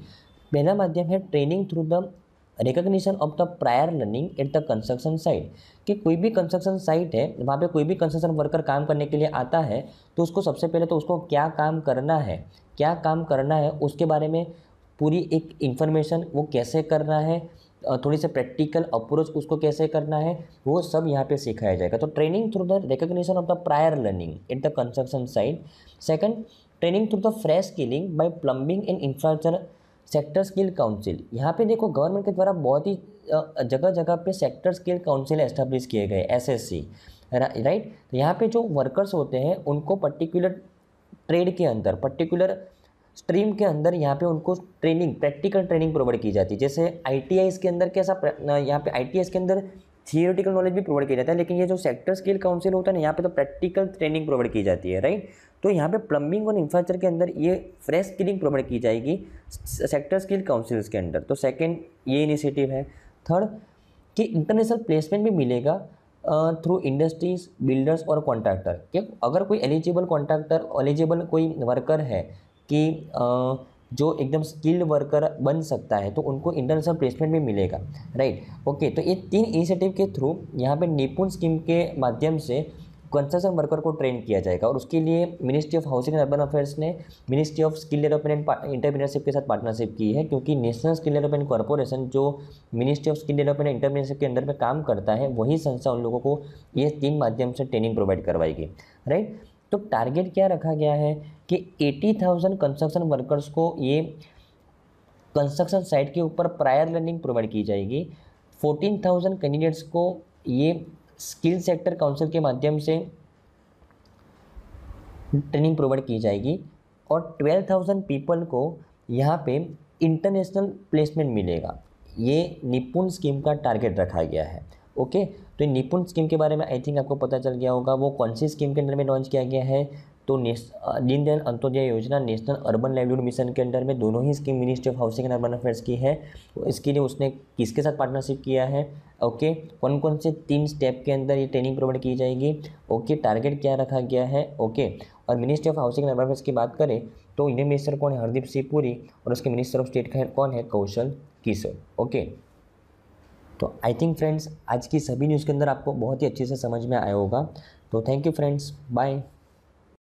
पहला माध्यम है training through the recognition of the prior learning at the construction site कि कोई भी कंस्ट्रक्शन साइट है, वहाँ पे कोई भी कंस्ट्रक्शन वर्कर काम करने के लिए आता है तो उसको सबसे पहले तो उसको क्या काम करना है, क्या काम करना है, उसके बारे में पूरी एक इन्फॉर्मेशन वो कैसे करना है थोड़ी सी प्रैक्टिकल अप्रोच उसको कैसे करना है, वो सब यहाँ पे सिखाया जाएगा। तो training through the recognition of the prior learning at the construction site second training through the fresh skilling by plumbing and infrastructure sector skill council यहाँ पे देखो गवर्नमेंट के द्वारा बहुत ही जगह जगह पे सेक्टर स्किल काउंसिल एस्टेब्लिश किए गए एस एस सी राइट तो यहाँ पे जो वर्कर्स होते हैं, उनको पर्टिकुलर ट्रेड के अंदर पर्टिकुलर स्ट्रीम के अंदर यहाँ पे उनको ट्रेनिंग, प्रैक्टिकल ट्रेनिंग प्रोवाइड की जाती है। जैसे आई के अंदर कैसा यहाँ पे आई के अंदर थियोरिटिकल नॉलेज भी प्रोवाइड किया जाता है, लेकिन ये जो सेक्टर स्किल काउंसिल होता है ना, यहाँ पे तो प्रैक्टिकल ट्रेनिंग प्रोवाइड की जाती है राइट तो यहाँ पे प्लम्बिंग और इंफ्रास्ट्रक्चर के अंदर ये फ्रेश स्किलिंग प्रोवाइड की जाएगी सेक्टर स्किल काउंसिल्स के अंदर। तो सेकेंड ये इनिशिएटिव है। थर्ड कि इंटरनेशनल प्लेसमेंट भी मिलेगा थ्रू इंडस्ट्रीज़ बिल्डर्स और कॉन्ट्रैक्टर कि अगर कोई एलिजिबल कॉन्ट्रैक्टर एलिजिबल कोई वर्कर है कि जो एकदम स्किल्ड वर्कर बन सकता है तो उनको इंटरनेशनल प्लेसमेंट भी मिलेगा राइट ओके तो ये तीन इनिशिएटिव के थ्रू यहाँ पे निपुण स्कीम के माध्यम से कंस्ट्रक्शन वर्कर को ट्रेन किया जाएगा और उसके लिए ministry of housing and urban affairs ने ministry of skill development entrepreneurship के साथ पार्टनरशिप की है, क्योंकि नेशनल स्किल डेवलपमेंट कॉरपोरेशन जो ministry of skill development entrepreneurship के अंदर में काम करता है, वही संस्था उन लोगों को ये तीन माध्यम से ट्रेनिंग प्रोवाइड करवाएगी राइट तो टारगेट क्या रखा गया है कि 80,000 कंस्ट्रक्शन वर्कर्स को ये कंस्ट्रक्शन साइट के ऊपर प्रायर लर्निंग प्रोवाइड की जाएगी। 14,000 कैंडिडेट्स को ये स्किल सेक्टर काउंसिल के माध्यम से ट्रेनिंग प्रोवाइड की जाएगी और 12,000 पीपल को यहाँ पे इंटरनेशनल प्लेसमेंट मिलेगा। ये निपुण स्कीम का टारगेट रखा गया है। ओके तो निपुण स्कीम के बारे में आई थिंक आपको पता चल गया होगा। वो कौन सी स्कीम के अंदर में लॉन्च किया गया है? तो Deendayal Antyodaya Yojana, national urban livelihood mission के अंडर में दोनों ही scheme ministry of housing and urban affairs की है। तो इसके लिए उसने किसके साथ पार्टनरशिप किया है? ओके कौन कौन से तीन स्टेप के अंदर ये ट्रेनिंग प्रोवाइड की जाएगी? ओके टारगेट क्या रखा गया है? ओके, और ministry of housing and urban affairs की बात करें तो इंडियन मिनिस्टर कौन है? हरदीप सिंह पुरी, और उसके मिनिस्टर ऑफ़ स्टेट कौन है? कौशल किशोर। ओके तो आई थिंक फ्रेंड्स आज की सभी न्यूज़ के अंदर आपको बहुत ही अच्छे से समझ में आया होगा। तो थैंक यू फ्रेंड्स बाय